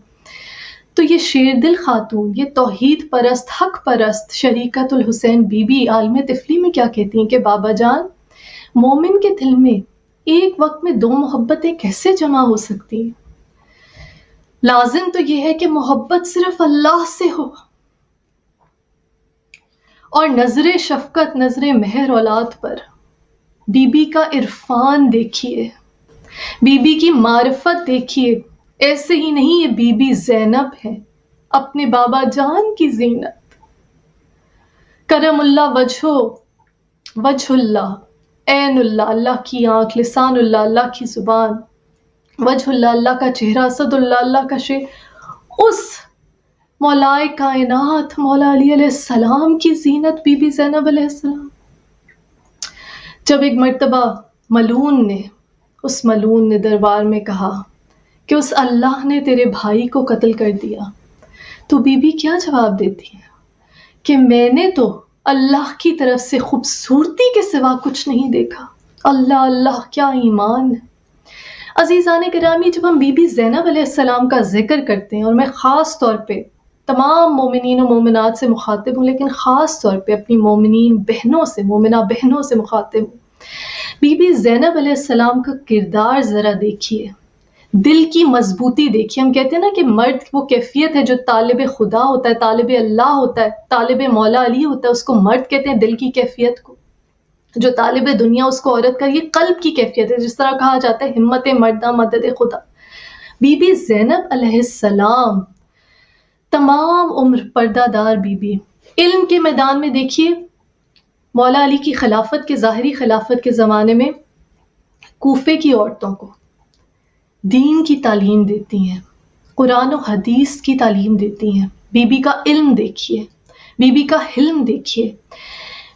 तो ये शेर दिल खातून, ये तोहीद परस्त, हक परस्त शरीकतुल हुसैन बीबी आलम तिफली में क्या कहती हैं कि बाबा जान, मोमिन के दिल में एक वक्त में दो मोहब्बतें कैसे जमा हो सकती हैं? लाजिम तो यह है कि मोहब्बत सिर्फ़ अल्लाह से हो। और नज़र शफकत, नज़र मेहर औलाद पर बीबी का इरफान देखिए, बीबी की मार्फत देखिए ऐसे ही नहीं ये बीबी जैनब है, अपने बाबा जान की जीनत। करमुल्ला वजहो, वजहुल्ला एनुल्ला अल्लाह की आँख, लिसानुल्ला, अल्लाह की ज़ुबान, वजहुल्ला, अल्लाह का चेहरा, सदुल्ला, अल्लाह का शेर उस मौलाए कायनात, मौला अली सलाम की जीनत बीबी जैनब सलाम। जब एक मर्तबा मलून ने, उस मलून ने दरबार में कहा कि उस अल्लाह ने तेरे भाई को कत्ल कर दिया। तो बीबी क्या जवाब देती है? कि मैंने तो अल्लाह की तरफ़ से खूबसूरती के सिवा कुछ नहीं देखा। अल्लाह अल्लाह, क्या ईमान अजीज़ान करामी, जब हम बीबी जैनब सलाम का ज़िक्र करते हैं, और मैं ख़ास तौर पे तमाम मोमिन और मोमिनत से मुखातिब हूँ, लेकिन ख़ास तौर पे अपनी मोमिन बहनों से, मोमिना बहनों से मुखातिब हूँ। बीबी जैनब सलाम का किरदार ज़रा देखिए। दिल की मजबूती देखिए हम कहते हैं ना कि मर्द वो कैफियत है जो तालिब खुदा होता है, तालिब अल्लाह होता है, तालिब मौला अली होता है, उसको मर्द कहते हैं दिल की कैफियत को। जो तालिब दुनिया, उसको औरत का, ये कल्ब की कैफियत है, जिस तरह कहा जाता है, हिम्मत मर्दा, मदद खुदा। बीबी जैनब अलैहिस्सलाम तमाम उम्र पर्दादार बीबी। इल्म के मैदान में देखिए, मौला अली की खिलाफत के, ज़ाहरी खिलाफत के ज़माने में, कूफे की औरतों को दीन की तालीम देती हैं, कुरान और हदीस की तालीम देती हैं। बीबी का इल्म देखिए, बीबी का हिल्म देखिए,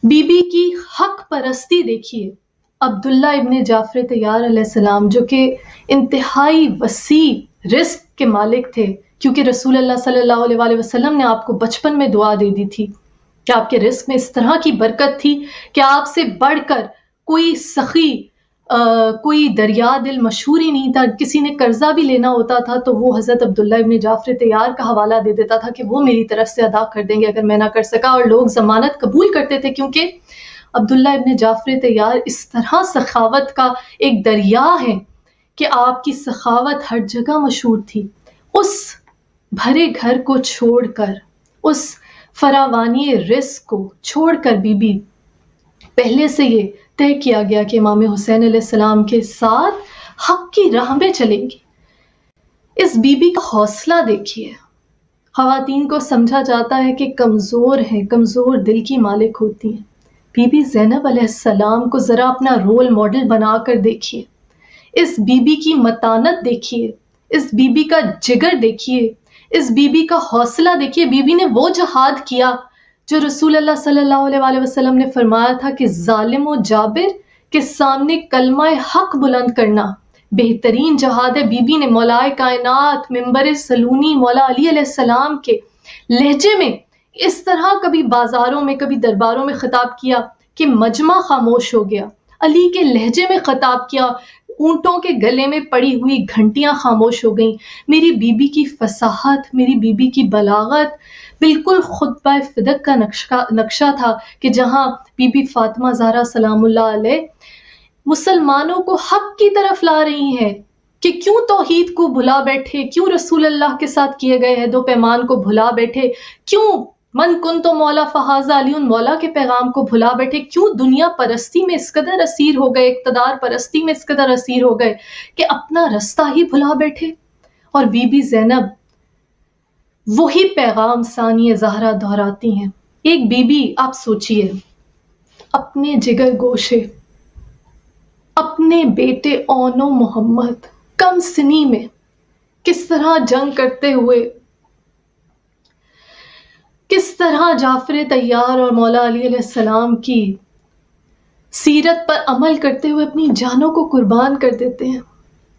बीबी की हक परस्ती देखिए। अब्दुल्ला इब्ने जाफ़र तैयार सलाम, जो कि इंतहाई वसी रिस्क के मालिक थे, क्योंकि रसूल अल्लाह सल्लल्लाहु अलैहि वसल्लम ने आपको बचपन में दुआ दे दी थी कि आपके रिस्क में इस तरह की बरकत थी कि आपसे बढ़कर कोई सखी कोई दरिया दिल मशहूर ही नहीं था। किसी ने कर्जा भी लेना होता था तो वो हज़रत अब्दुल्ला इब्न जाफ़र तैयार का हवाला दे देता था कि वो मेरी तरफ़ से अदा कर देंगे, अगर मैं ना कर सका। और लोग जमानत कबूल करते थे, क्योंकि अब्दुल्ला इब्न जाफ़र तैयार इस तरह सखावत का एक दरिया है कि आपकी सखावत हर जगह मशहूर थी। उस भरे घर को छोड़कर, उस फरावानी रिस्क को छोड़कर बीबी पहले से ये तय किया गया कि इमाम हुसैन सलाम के साथ हक की राह में चलेंगी। इस बीबी का हौसला देखिए। खातन को समझा जाता है कि कमज़ोर हैं, कमज़ोर दिल की मालिक होती हैं। बीबी जैनब सलाम को ज़रा अपना रोल मॉडल बनाकर देखिए। इस बीबी की मतानत देखिए। इस बीबी का जिगर देखिए। इस बीबी का हौसला देखिए। बीबी ने वो जहाद किया जो रसूल सल्लल्लाहु वसल्लम ने फरमाया था कि जालिम व जाबिर के सामने कलमा हक बुलंद करना। बेहतरीन जहाद है। बीबी ने मौलाए कायनात, मंबर सलूनी, मौला अली के लहजे में इस तरह कभी बाजारों में, कभी दरबारों में खिताब किया कि मजमा खामोश हो गया। अली के लहजे में खिताब किया। ऊंटों के गले में पड़ी हुई घंटियाँ खामोश हो गईं। मेरी बीबी की फसाहत, मेरी बीबी की बलागत बिल्कुल खुद खुतबा फिदक का नक्शा नक्शा था कि जहाँ बीबी फातिमा जहरा सलाम मुसलमानों को हक की तरफ़ ला रही हैं कि क्यों तोहीद को भुला बैठे, क्यों रसूल अल्लाह के साथ किए गए हैं दो पैमान को भुला बैठे, क्यों मन कुन तो मौला फहाजा अली उन मौला के पैगाम को भुला बैठे, क्यों दुनिया परस्ती में इस कदर असीर हो गए, इकतदार परस्ती में इस कदर असीर हो गए कि अपना रास्ता ही भुला बैठे? और बीबी जैनब वही पैगाम सानिय जहरा दोहराती हैं। एक बीबी, आप सोचिए। अपने जिगर गोशे, अपने बेटे ओनो मोहम्मद, कम सिनी में, किस तरह जंग करते हुए, किस तरह जाफ़र तैयार और मौला अली सलाम की सीरत पर अमल करते हुए अपनी जानों को कुर्बान कर देते हैं।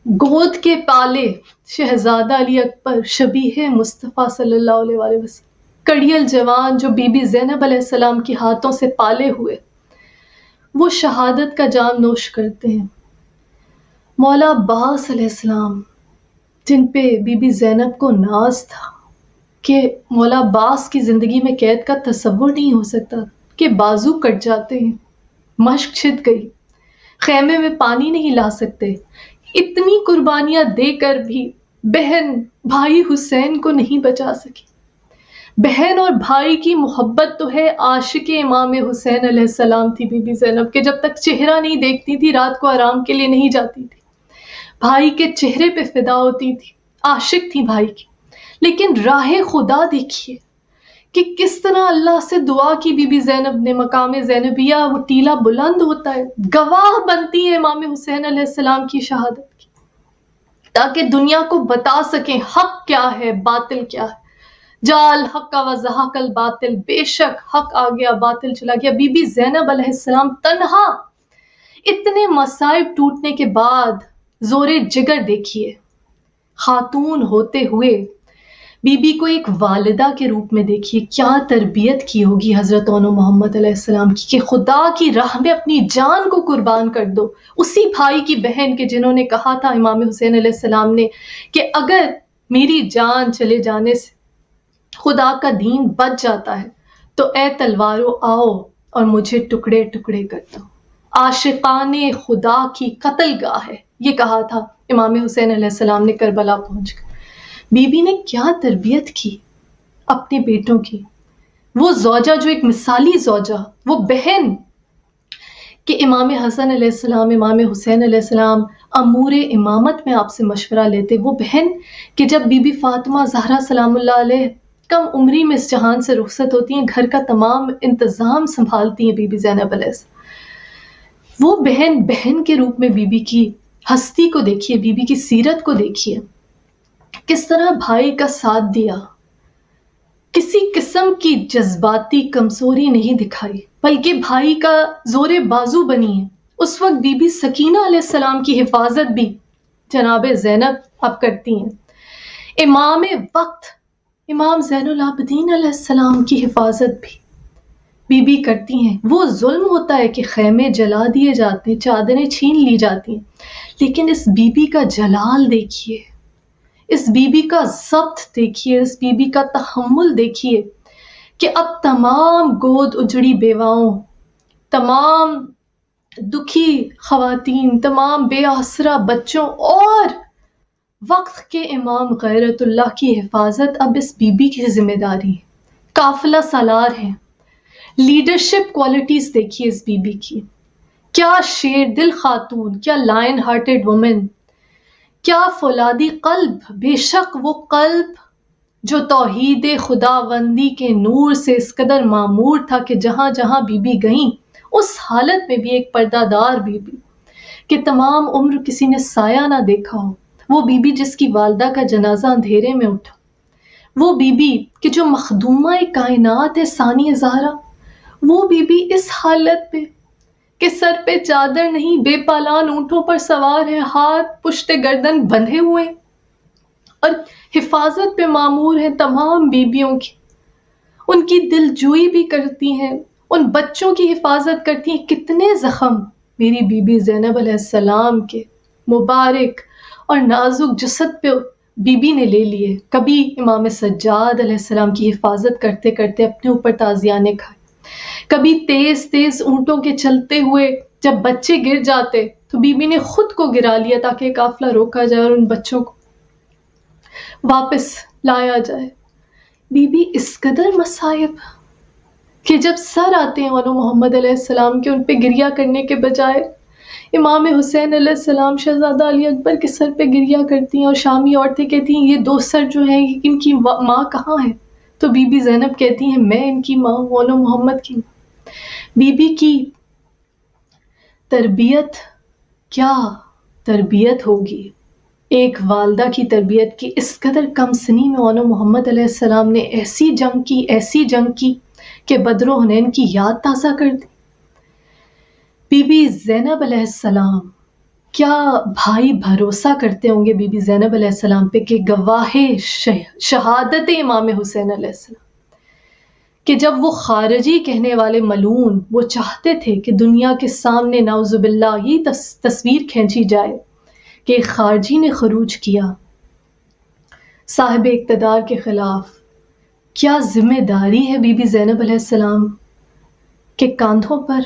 गोद के पाले शहजादा अली अकबर शबीह मुस्तफ़ा सल्लल्लाहु अलैहि वसल्लम कड़ियल जवान जो बीबी जैनब सलाम के हाथों से पाले हुए। वो शहादत का जाम नोश करते हैं। मौला अब्बास सलाम, जिन पे बीबी जैनब को नाज था कि मौला अब्बास की ज़िंदगी में कैद का तस्वुर नहीं हो सकता, कि बाजू कट जाते हैं, मश्क छिद गई, खेमे में पानी नहीं ला सकते इतनी कुर्बानियाँ देकर भी बहन भाई हुसैन को नहीं बचा सकी। बहन और भाई की मोहब्बत तो है आशिक इमाम हुसैन सलाम थी बीबी जैनब के। जब तक चेहरा नहीं देखती थी, रात को आराम के लिए नहीं जाती थी। भाई के चेहरे पे फिदा होती थी, आशिक थी भाई की। लेकिन राह खुदा देखिए कि किस तरह अल्लाह से दुआ की बीबी जैनब ने, मकाम जैनबिया, वो टीला बुलंद होता है, गवाह बनती है इमाम हुसैन सलाम की शहादत की। ताकि दुनिया को बता सकें हक क्या है, बातिल क्या है। जाल, हक का वजहकल बातिल, बेशक हक आ गया, बातिल चला गया। बीबी जैनब अलैहिस्सलाम तन्हा। इतने मसाइब टूटने के बाद जोरे जिगर देखिए। खातून होते हुए बीबी को एक वालदा के रूप में देखिए, क्या तरबियत की होगी हज़रत मोहम्मद सलाम की, कि खुदा की राह में अपनी जान को कुर्बान कर दो। उसी भाई की बहन के जिन्होंने कहा था, इमाम हुसैन सलाम ने, कि अगर मेरी जान चले जाने से खुदा का दीन बच जाता है तो ए तलवारों आओ और मुझे टुकड़े टुकड़े कर दो। आशिकान खुदा की कत्ल गाह है, ये कहा था इमाम हुसैन सलाम ने, करबला पहुँच कर बीबी ने क्या तरबियत की अपने बेटों की? वो जौजा जो एक मिसाली जौजा, वो बहन कि इमाम हसन सलाम, इमाम हुसैन सलाम, अमूर इमामत में आपसे मशवरा लेते, वो बहन कि जब बीबी फातिमा जहरा सलाम कम उम्री में इस जहान से रुखसत होती हैं, घर का तमाम इंतज़ाम संभालती हैं बीबी जैनब वो बहन बहन के रूप में बीबी की हस्ती को देखिए, बीबी की सीरत को देखिए। किस तरह भाई का साथ दिया? किसी किस्म की जज्बाती कमज़ोरी नहीं दिखाई, बल्कि भाई का जोरे बाजू बनी है। उस वक्त बीबी सकीना सलाम की हिफाजत भी जनाब जैनब अब करती हैं। इमाम वक्त, इमाम जैनुलाबदीन सलाम की हिफाजत भी बीबी करती हैं। वो जुल्म होता है कि खैमे जला दिए जाते हैं चादरें छीन ली जाती हैं। लेकिन इस बीबी का जलाल देखिए। इस बीबी का जब्त देखिए, इस बीबी का तहमुल देखिए कि अब तमाम गोद उजड़ी बेवाओं, तमाम दुखी खातन तमाम बेआसरा बच्चों और वक्त के इमाम गैरतुल्लाह की हिफाजत अब इस बीबी की ज़िम्मेदारी है। काफिला सालार है। लीडरशिप क्वालिटीज देखिए इस बीबी की। क्या शेर, दिल खातून, क्या लाइन हार्टेड वुमेन क्या फौलादी कल्ब? बेशक वो कल्ब जो तोहीद खुदाबंदी के नूर से इस कदर मामूर था कि जहाँ जहाँ बीबी गई, उस हालत में भी एक पर्दादार बीबी कि तमाम उम्र किसी ने साया ना देखा हो। वो बीबी जिसकी वालदा का जनाजा अंधेरे में उठा। वो बीबी कि जो मखदूमा कायनात है सानी जहरा, वो बीबी इस हालत में कि सर पे चादर नहीं, बेपालान ऊंटों पर सवार है, हाथ पुश्ते गर्दन बंधे हुए। और हिफाजत पे मामूर है तमाम बीबियों की। उनकी दिल दिलजोई भी करती हैं, उन बच्चों की हिफाजत करती हैं। कितने जख्म मेरी बीबी जैनब सलाम के मुबारक और नाजुक जसद पे बीबी ने ले लिए। कभी इमाम सज्जाद सलाम की हिफाजत करते करते अपने ऊपर ताजियाने खाए। कभी तेज तेज ऊंटों के चलते हुए जब बच्चे गिर जाते तो बीबी ने खुद को गिरा लिया ताकि काफिला रोका जाए और उन बच्चों को वापस लाया जाए। बीबी इस कदर मसायब कि जब सर आते हैं वालो मोहम्मद सलाम के उन पे गिरिया करने के बजाय, इमाम हुसैन सलाम, शहजादा अली अकबर के सर पे गिरिया करती हैं और शामी औरतें कहती हैं, ये दो सर जो हैं, इनकी माँ कहाँ है? तो बीबी जैनब कहती हैं, मैं इनकी माँ वालो मोहम्मद की बीबी की तरबियत, क्या तरबियत होगी? एक वालदा की तरबियत की इस कदर कम सनी में ओनो मोहम्मद सलाम ने ऐसी जंग की, ऐसी जंग की कि बदर हुनैन की याद ताज़ा कर दी। बीबी जैनब सलाम, क्या भाई भरोसा करते होंगे बीबी जैनब सलाम पे कि गवाह शहादत इमाम हुसैन सलाम? कि जब वो खारजी कहने वाले मलून वो चाहते थे कि दुनिया के सामने नाउजुबिल्ला ये तस, तस्वीर खींची जाए कि खारजी ने खरूज किया। साहिब इकतदार के ख़िलाफ़ क्या ज़िम्मेदारी है बीबी जैनब सलाम के कांधों पर?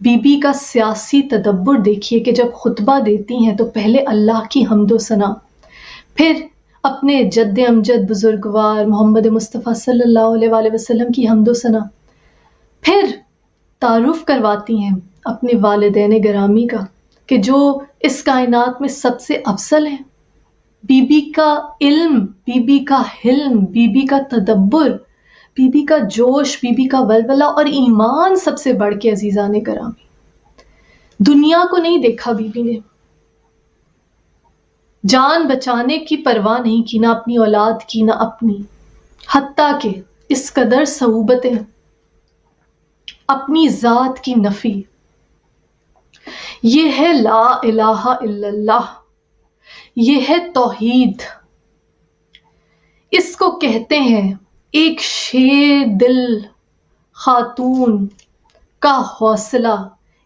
बीबी का सियासी तदब्बर देखिए कि जब खुतबा देती हैं तो पहले अल्लाह की हमदोसना फिर अपने जद्द अमजद बुजुर्गवार मोहम्मद मुस्तफ़ा सल्लल्लाहु अलैहि वसल्लम की हमदोसना। फिर तारुफ करवाती हैं अपने वालदेन गरामी का कि जो इस कायनात में सबसे अफसल हैं। बीबी का इल्म, बीबी का हिल्म, बीबी का तदब्बर, बीबी का जोश, बीबी का वलवला और ईमान सबसे बढ़ के अजीज़ा ने करामी दुनिया को नहीं देखा बीबी ने। जान बचाने की परवाह नहीं की, ना अपनी औलाद की, ना अपनी। हत्या के इस कदर सहूबतें अपनी ज़ात की नफ़ी। ये है ला इलाहा इल्लल्लाह। ये है तोहीद। इसको कहते हैं एक शेर दिल खातून का हौसला।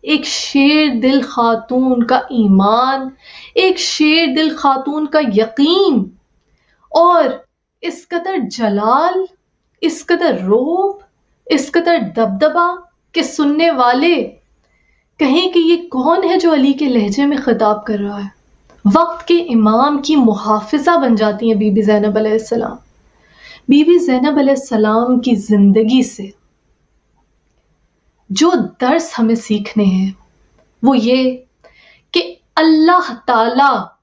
एक शेर दिल खातून का ईमान, एक शेर दिल खातून का यकीन, और इस कदर जलाल, इस कदर रोब, इस कदर दबदबा के सुनने वाले कहें कि ये कौन है जो अली के लहजे में खिताब कर रहा है? वक्त के इमाम की मुहाफिजा बन जाती हैं बीबी जैनब बीबी जैनब की ज़िंदगी से जो दर्स हमें सीखने हैं, वो ये कि अल्लाह ताला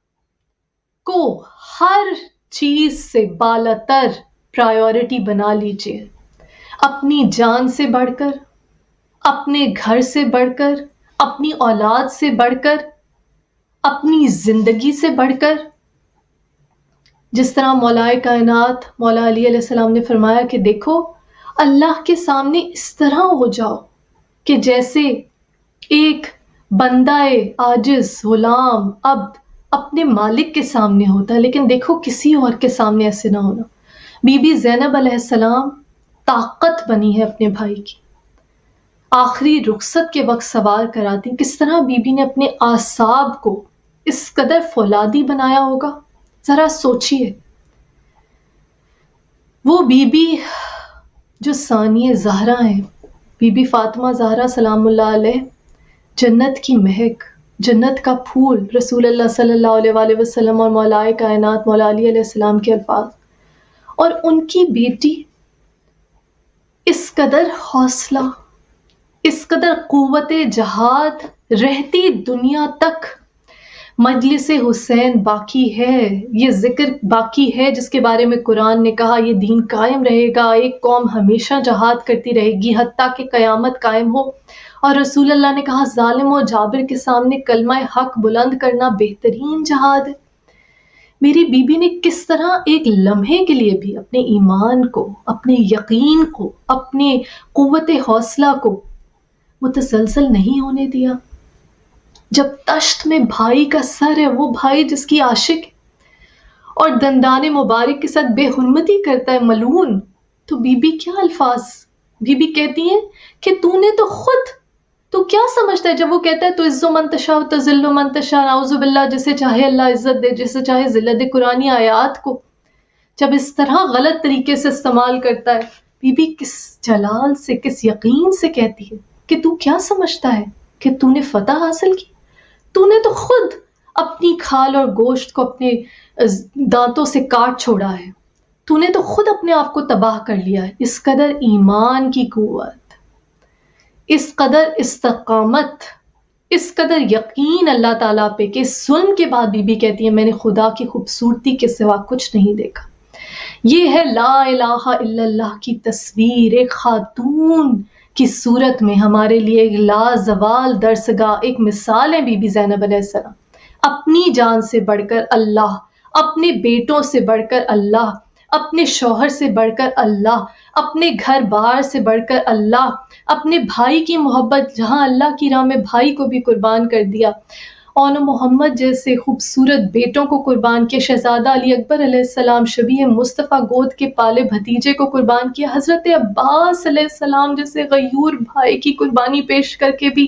को हर चीज़ से बालातर प्रायोरिटी बना लीजिए। अपनी जान से बढ़कर, अपने घर से बढ़कर, अपनी औलाद से बढ़कर, अपनी ज़िंदगी से बढ़कर। जिस तरह मौलाए कायनात, मौला अली सलाम ने फरमाया कि देखो, अल्लाह के सामने इस तरह हो जाओ कि जैसे एक बंदाए आजिज गुलाम अब अपने मालिक के सामने होता है, लेकिन देखो किसी और के सामने ऐसे ना होना। बीबी जैनब अलैहिस्सलाम ताकत बनी है अपने भाई की। आखिरी रुखसत के वक्त सवार कराती, किस तरह बीबी ने अपने आसाब को इस कदर फौलादी बनाया होगा? जरा सोचिए। वो बीबी जो सानिय जहरा है बीबी फातिमा जहरा सलाम जन्नत की महक, जन्नत का फूल रसूल सल्ला अलैहि और मौलाए कायनात, मौला अली के अल्फाज। और उनकी बेटी, इस कदर हौसला, इस कदर कुत जहाद रहती दुनिया तक मजलिस हुसैन बाकी है, ये ज़िक्र बाकी है जिसके बारे में कुरान ने कहा, ये दीन कायम रहेगा, एक कौम हमेशा जहाद करती रहेगी हती कि क़यामत कायम हो। और रसूल अल्लाह ने कहा, जालिम और जाबिर के सामने कलमा हक बुलंद करना बेहतरीन जहाद है। मेरी बीबी ने किस तरह एक लम्हे के लिए भी अपने ईमान को, अपने यकीन को, अपने क़ुत हौसला को मुतसलसल नहीं होने दिया? जब तश्त में भाई का सर है, वो भाई जिसकी आशिक है और दंदान मुबारक के साथ बेहरमती करता है मलून तो बीबी क्या अल्फाज? बीबी कहती हैं कि तूने तो खुद तो क्या समझता है? जब वो कहता है तो इज्जो मंतशा तजिल्लो मंतशा नाउजुबिल्ला जिसे चाहे अल्लाह इज़्ज़त दे, जिसे चाहे जिल्लत दे कुरानी आयात को। जब इस तरह गलत तरीके से इस्तेमाल करता है, बीबी किस जलाल से, किस यकीन से कहती है कि तू क्या समझता है कि तूने फतह हासिल की? तूने तो खुद अपनी खाल और गोश्त को अपने दांतों से काट छोड़ा है। तूने तो खुद अपने आप को तबाह कर लिया है। इस कदर ईमान की कुत इस कदर इस्तकामत, इस कदर यकीन अल्लाह ताला पे कि सुन के बाद बीबी कहती है, मैंने खुदा की खूबसूरती के सिवा कुछ नहीं देखा। ये है ला इलाहा इल्लल्लाह की तस्वीर, एक खातून की सूरत में हमारे लिए एक लाजवाल दरसगा एक मिसाल है बीबी जैनब अलैहिस्सलाम। अपनी जान से बढ़कर अल्लाह, अपने बेटों से बढ़कर अल्लाह, अपने शोहर से बढ़कर अल्लाह, अपने घर बार से बढ़कर अल्लाह, अपने भाई की मोहब्बत, जहाँ अल्लाह की राह में भाई को भी कुर्बान कर दिया। और मोहम्मद जैसे खूबसूरत बेटों को कुर्बान किया। शहजादा अली अकबर सलाम शबी मुस्तफ़ा गोद के पाले भतीजे को कुर्बान किया। हज़रत अब्बास सलाम जैसे गयूर भाई की कुर्बानी पेश करके भी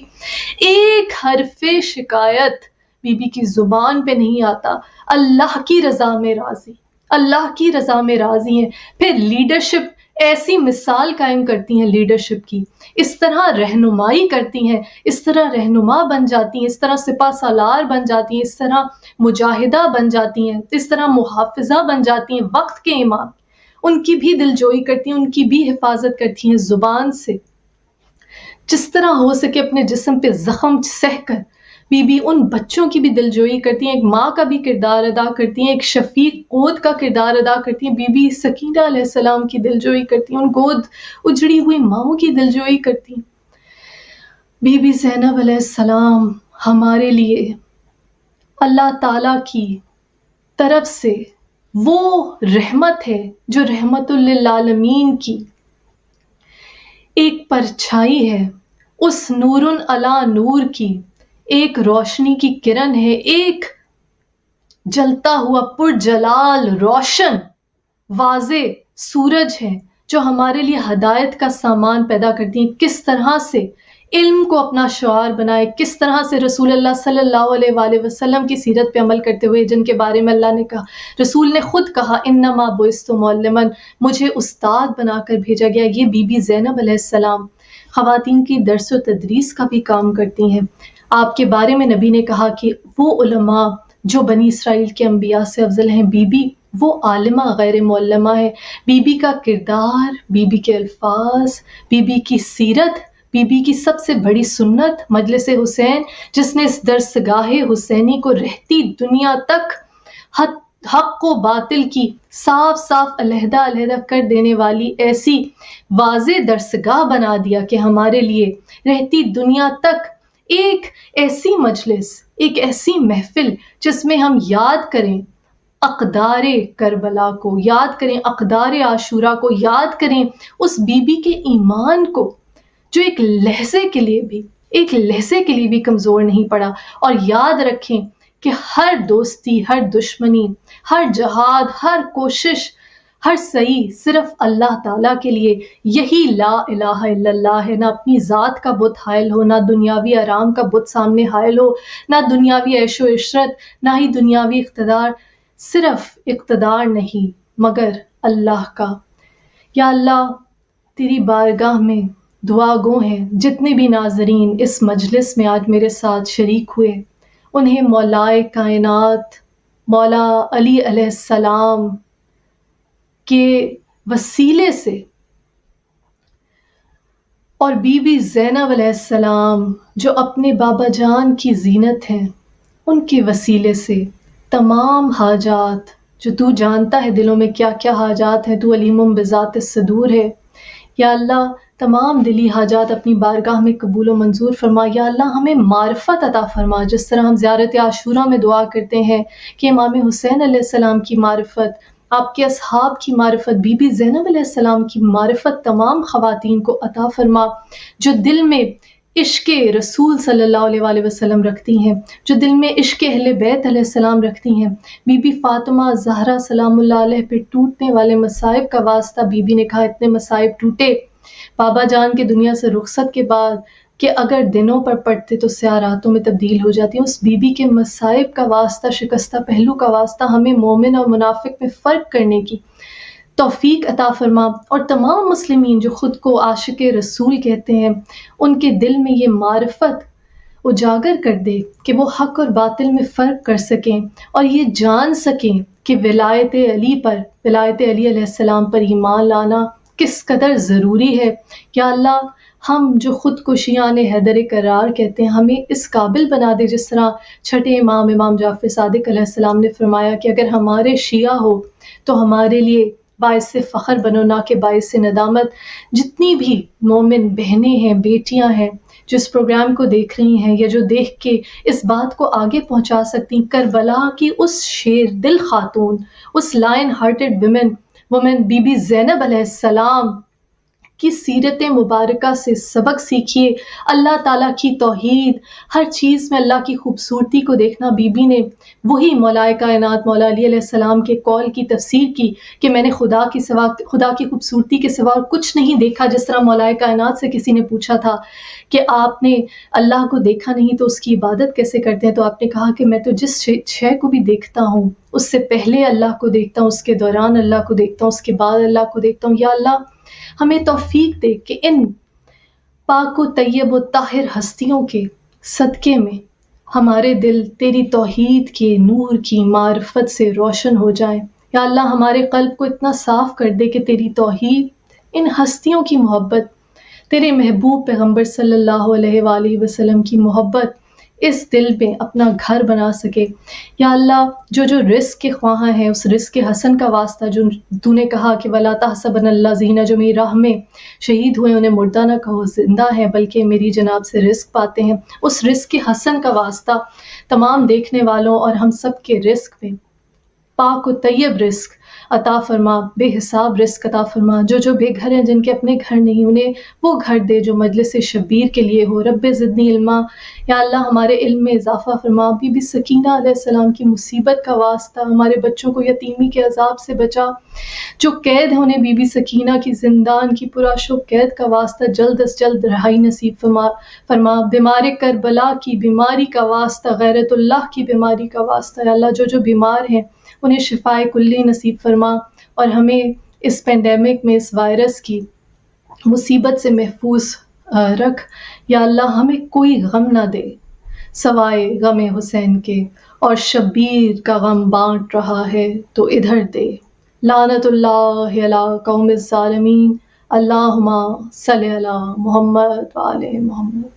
एक हरफ शिकायत बीबी की ज़ुबान पे नहीं आता। अल्लाह की रज़ा में राज़ी, अल्लाह की रज़ा में राज़ी हैं। फिर लीडरशिप ऐसी मिसाल कायम करती हैं लीडरशिप की। इस तरह रहनुमाई करती हैं, इस तरह रहनुमा बन जाती हैं, इस तरह सिपा सालार बन जाती हैं, इस तरह मुजाहिदा बन जाती हैं, इस तरह मुहाफ़ा बन जाती हैं वक्त के इमाम। उनकी भी दिलजोई करती हैं, उनकी भी हिफाजत करती हैं ज़ुबान से। जिस तरह हो सके अपने जिसम पे ज़ख्म सह कर बीबी उन बच्चों की भी दिलजोई करती हैं, एक माँ का भी किरदार अदा करती हैं, एक शफीक गोद का किरदार अदा करती हैं, बीबी सकीना सलाम की दिलजोई करती हैं, उन गोद, उजड़ी हुई माओ की दिलजोई करती हैं। बीबी जैनब सलाम हमारे लिए अल्लाह ताला की तरफ़ से वो रहमत है जो रहमतुल्लामीन की एक परछाई है, उस नूरुन अला नूर की। एक रोशनी की किरण है, एक जलता हुआ पुरजलाल रोशन, वाजे सूरज है, जो हमारे लिए हदायत का सामान पैदा करती है। किस तरह से इल्म को अपना शुआर बनाए, किस तरह से रसूल अल्लाह सल्लल्लाहु अलैहि वसल्लम की सीरत पे अमल करते हुए, जिनके बारे में अल्लाह ने कहा, रसूल ने खुद कहा इन इन्नमा बोस्तमन मुझे उस्ताद बनाकर भेजा गया, ये बीबी जैनब अलैहिस्सलाम, ख़वातीन की दरस व तदरीस का भी काम करती हैं। आपके बारे में नबी ने कहा कि वो उलमा जो बनी इसराइल के अम्बिया से अफजल हैं, बीबी, वो आलिमा, गैर मौलमा है। बीबी का किरदार, बीबी के अल्फाज, बीबी की सीरत, बीबी की सबसे बड़ी सुन्नत मजलिस हुसैन, जिसने इस दरसगाह हुसैनी को रहती दुनिया तक हद, हक को बातिल की, साफ़ साफ़ अलहदा अलहदा कर देने वाली ऐसी वाज दरसगाह बना दिया कि हमारे लिए रहती दुनिया तक एक ऐसी मजलिस, एक ऐसी महफिल जिसमें हम याद करें अकदार करबला को, याद करें अकदार आशूरा को, याद करें उस बीबी के ईमान को, जो एक लहजे के लिए भी, एक लहजे के लिए भी कमज़ोर नहीं पड़ा। और याद रखें कि हर दोस्ती, हर दुश्मनी, हर जहाद, हर कोशिश हर सही सिर्फ़ अल्लाह ताला के लिए यही ला इलाहा इल्लल्लाह है। ना अपनी ज़ात का बुत हायल हो, ना दुनियावी आराम का बुत सामने हायल हो, ना दुनियावी ऐशो इशरत, ना ही दुनियावी इकतदार, सिर्फ़ इकतदार नहीं, मगर अल्लाह का। या अल्लाह, तेरी बारगाह में दुआ गो हैं, जितने भी नाजरीन इस मजलिस में आज मेरे साथ शरीक हुए, उन्हें मौलाए कायनात, मौला अली सलाम के वसीले से। और बीबी जैनब सलाम जो अपने बाबा जान की जीनत हैं, उनके वसीले से तमाम हाजात, जो तू जानता है दिलों में क्या क्या हाजात हैं, तू अलीम बज़ात सदूर है। या अल्लाह, तमाम दिली हाजात अपनी बारगाह में कबूल मंजूर फरमा। या अल्लाह, हमें मार्फत अता फरमा, जिस तरह हम ज़्यारत आशूरा में दुआ करते हैं कि इमाम हुसैन सलाम की मार्फत आपके असहाब की मार्फत, बीबी जैनब की मार्फत तमाम ख़वातीन को अता फरमा, जो दिल में इश्क रसूल सल्लल्लाहु अलैहि वसल्लम रखती हैं, जो दिल में इश्क अहल बैत सलाम रखती हैं। बीबी फ़ातिमा जहरा सलाम पे टूटने वाले मसाइब का वास्ता बीबी ने कहा, इतने मसाइब टूटे। बाबा जान के दुनिया से रुखसत के बाद कि अगर दिनों पर पड़ते तो स्या रातों में तब्दील हो जाती है। उस बीबी के मसाइब का वास्ता, शिकस्ता पहलू का वास्ता हमें मोमिन और मुनाफिक में फ़र्क करने की तौफीक अता फरमा। और तमाम मुस्लिमीन जो ख़ुद को आशिक रसूल कहते हैं, उनके दिल में ये मारफत उजागर कर दे कि वो हक और बातिल में फ़र्क कर सकें और ये जान सकें कि विलायत अली पर, विलायत अली सलाम पर ईमान लाना किस कदर ज़रूरी है? या अल्लाह, हम जो ख़ुद को शियान हैदर करार कहते हैं, हमें इस काबिल बना दे। जिस तरह छठे इमाम इमाम जाफ़र सदक सलाम ने फरमाया कि अगर हमारे शिया हो तो हमारे लिए बायस फ़ख्र बनो, ना कि बायस नदामत। जितनी भी मोमिन बहनें हैं, बेटियाँ हैं, जो इस प्रोग्राम को देख रही हैं, या जो देख के इस बात को आगे पहुँचा सकती करबला की उस शेर, दिल खातून, उस lion hearted women women Bibi Zainab सलाम की सीरत मुबारक से सबक सीखिए। अल्लाह ताला की तोहीद। हर चीज़ में अल्लाह की खूबसूरती को देखना बीबी ने। वही मौलाए कायनात मौला सलाम के कौल की तफसीर की कि मैंने खुदा की सिवा, खुदा की खूबसूरती के सिवा और कुछ नहीं देखा, जिस तरह मौलाए कायनात से किसी ने पूछा था कि आपने अल्लाह को देखा नहीं तो उसकी इबादत कैसे करते हैं? तो आपने कहा कि मैं तो जिस शय को भी देखता हूँ, उससे पहले अल्लाह को देखता हूँ, उसके दौरान अल्लाह को देखता हूँ, उसके बाद अल्लाह को देखता हूँ। या अल्लाह हमें तोफीक दे कि इन पाक व तैयब ताहिर हस्तियों के सदक़े में हमारे दिल तेरी तोहीद के नूर की मार्फत से रोशन हो जाए। या अल्लाह, हमारे कल्ब को इतना साफ़ कर दे कि तेरी तोहीद, इन हस्तियों की मोहब्बत, तेरे महबूब पैगंबर सल्लल्लाहु अलैहि वसल्लम की मोहब्बत इस दिल में अपना घर बना सके। या अल्लाह, जो जो रिस्क के ख्वाह हैं, उस रिस्क के हसन का वास्ता जो तूने कहा कि वला तहसबन अल्लाह जीना जो मेरी राह में शहीद हुए उन्हें मुर्दा ना कहो, ज़िंदा है, बल्कि मेरी जनाब से रिस्क पाते हैं। उस रिस्क के हसन का वास्ता तमाम देखने वालों और हम सब के रिस्क में पाक व तैयब रिस्क अता फरमा, बेहिसाब रिस्क अता फरमा। जो जो बेघर हैं, जिनके अपने घर नहीं उन्हें वो घर दे जो मजलिस शब्बीर के लिए हो। रब ज़िदनी इल्मा। या अल्लाह हमारे इल्म में इजाफ़ा फरमा। बीबी सकीना सलाम की मुसीबत का वास्ता हमारे बच्चों को यतीमी के अजाब से बचा। जो कैद है, उन्हें बीबी सकीना की जिंदान की पुराशुब कैद का वास्ता जल्द अज जल्द रहाई नसीब फरमा फरमा। बीमार करबला की बीमारी का वास्ता, गैरतुल्लाह की बीमारी का वास्ता। अल्लाह, जो जो बीमार हैं उन्हें शिफाए कुल्ली नसीब फरमा और हमें इस पेंडेमिक में इस वायरस की मुसीबत से महफूज रख। या अल्लाह हमें कोई गम ना दे, सवाए गम हुसैन के, और शब्बीर का गम बांट रहा है तो इधर दे। लानतुल्लाह कौम अल्लाहुम्मा सल्ली अला मोहम्मद वाले मोहम्मद।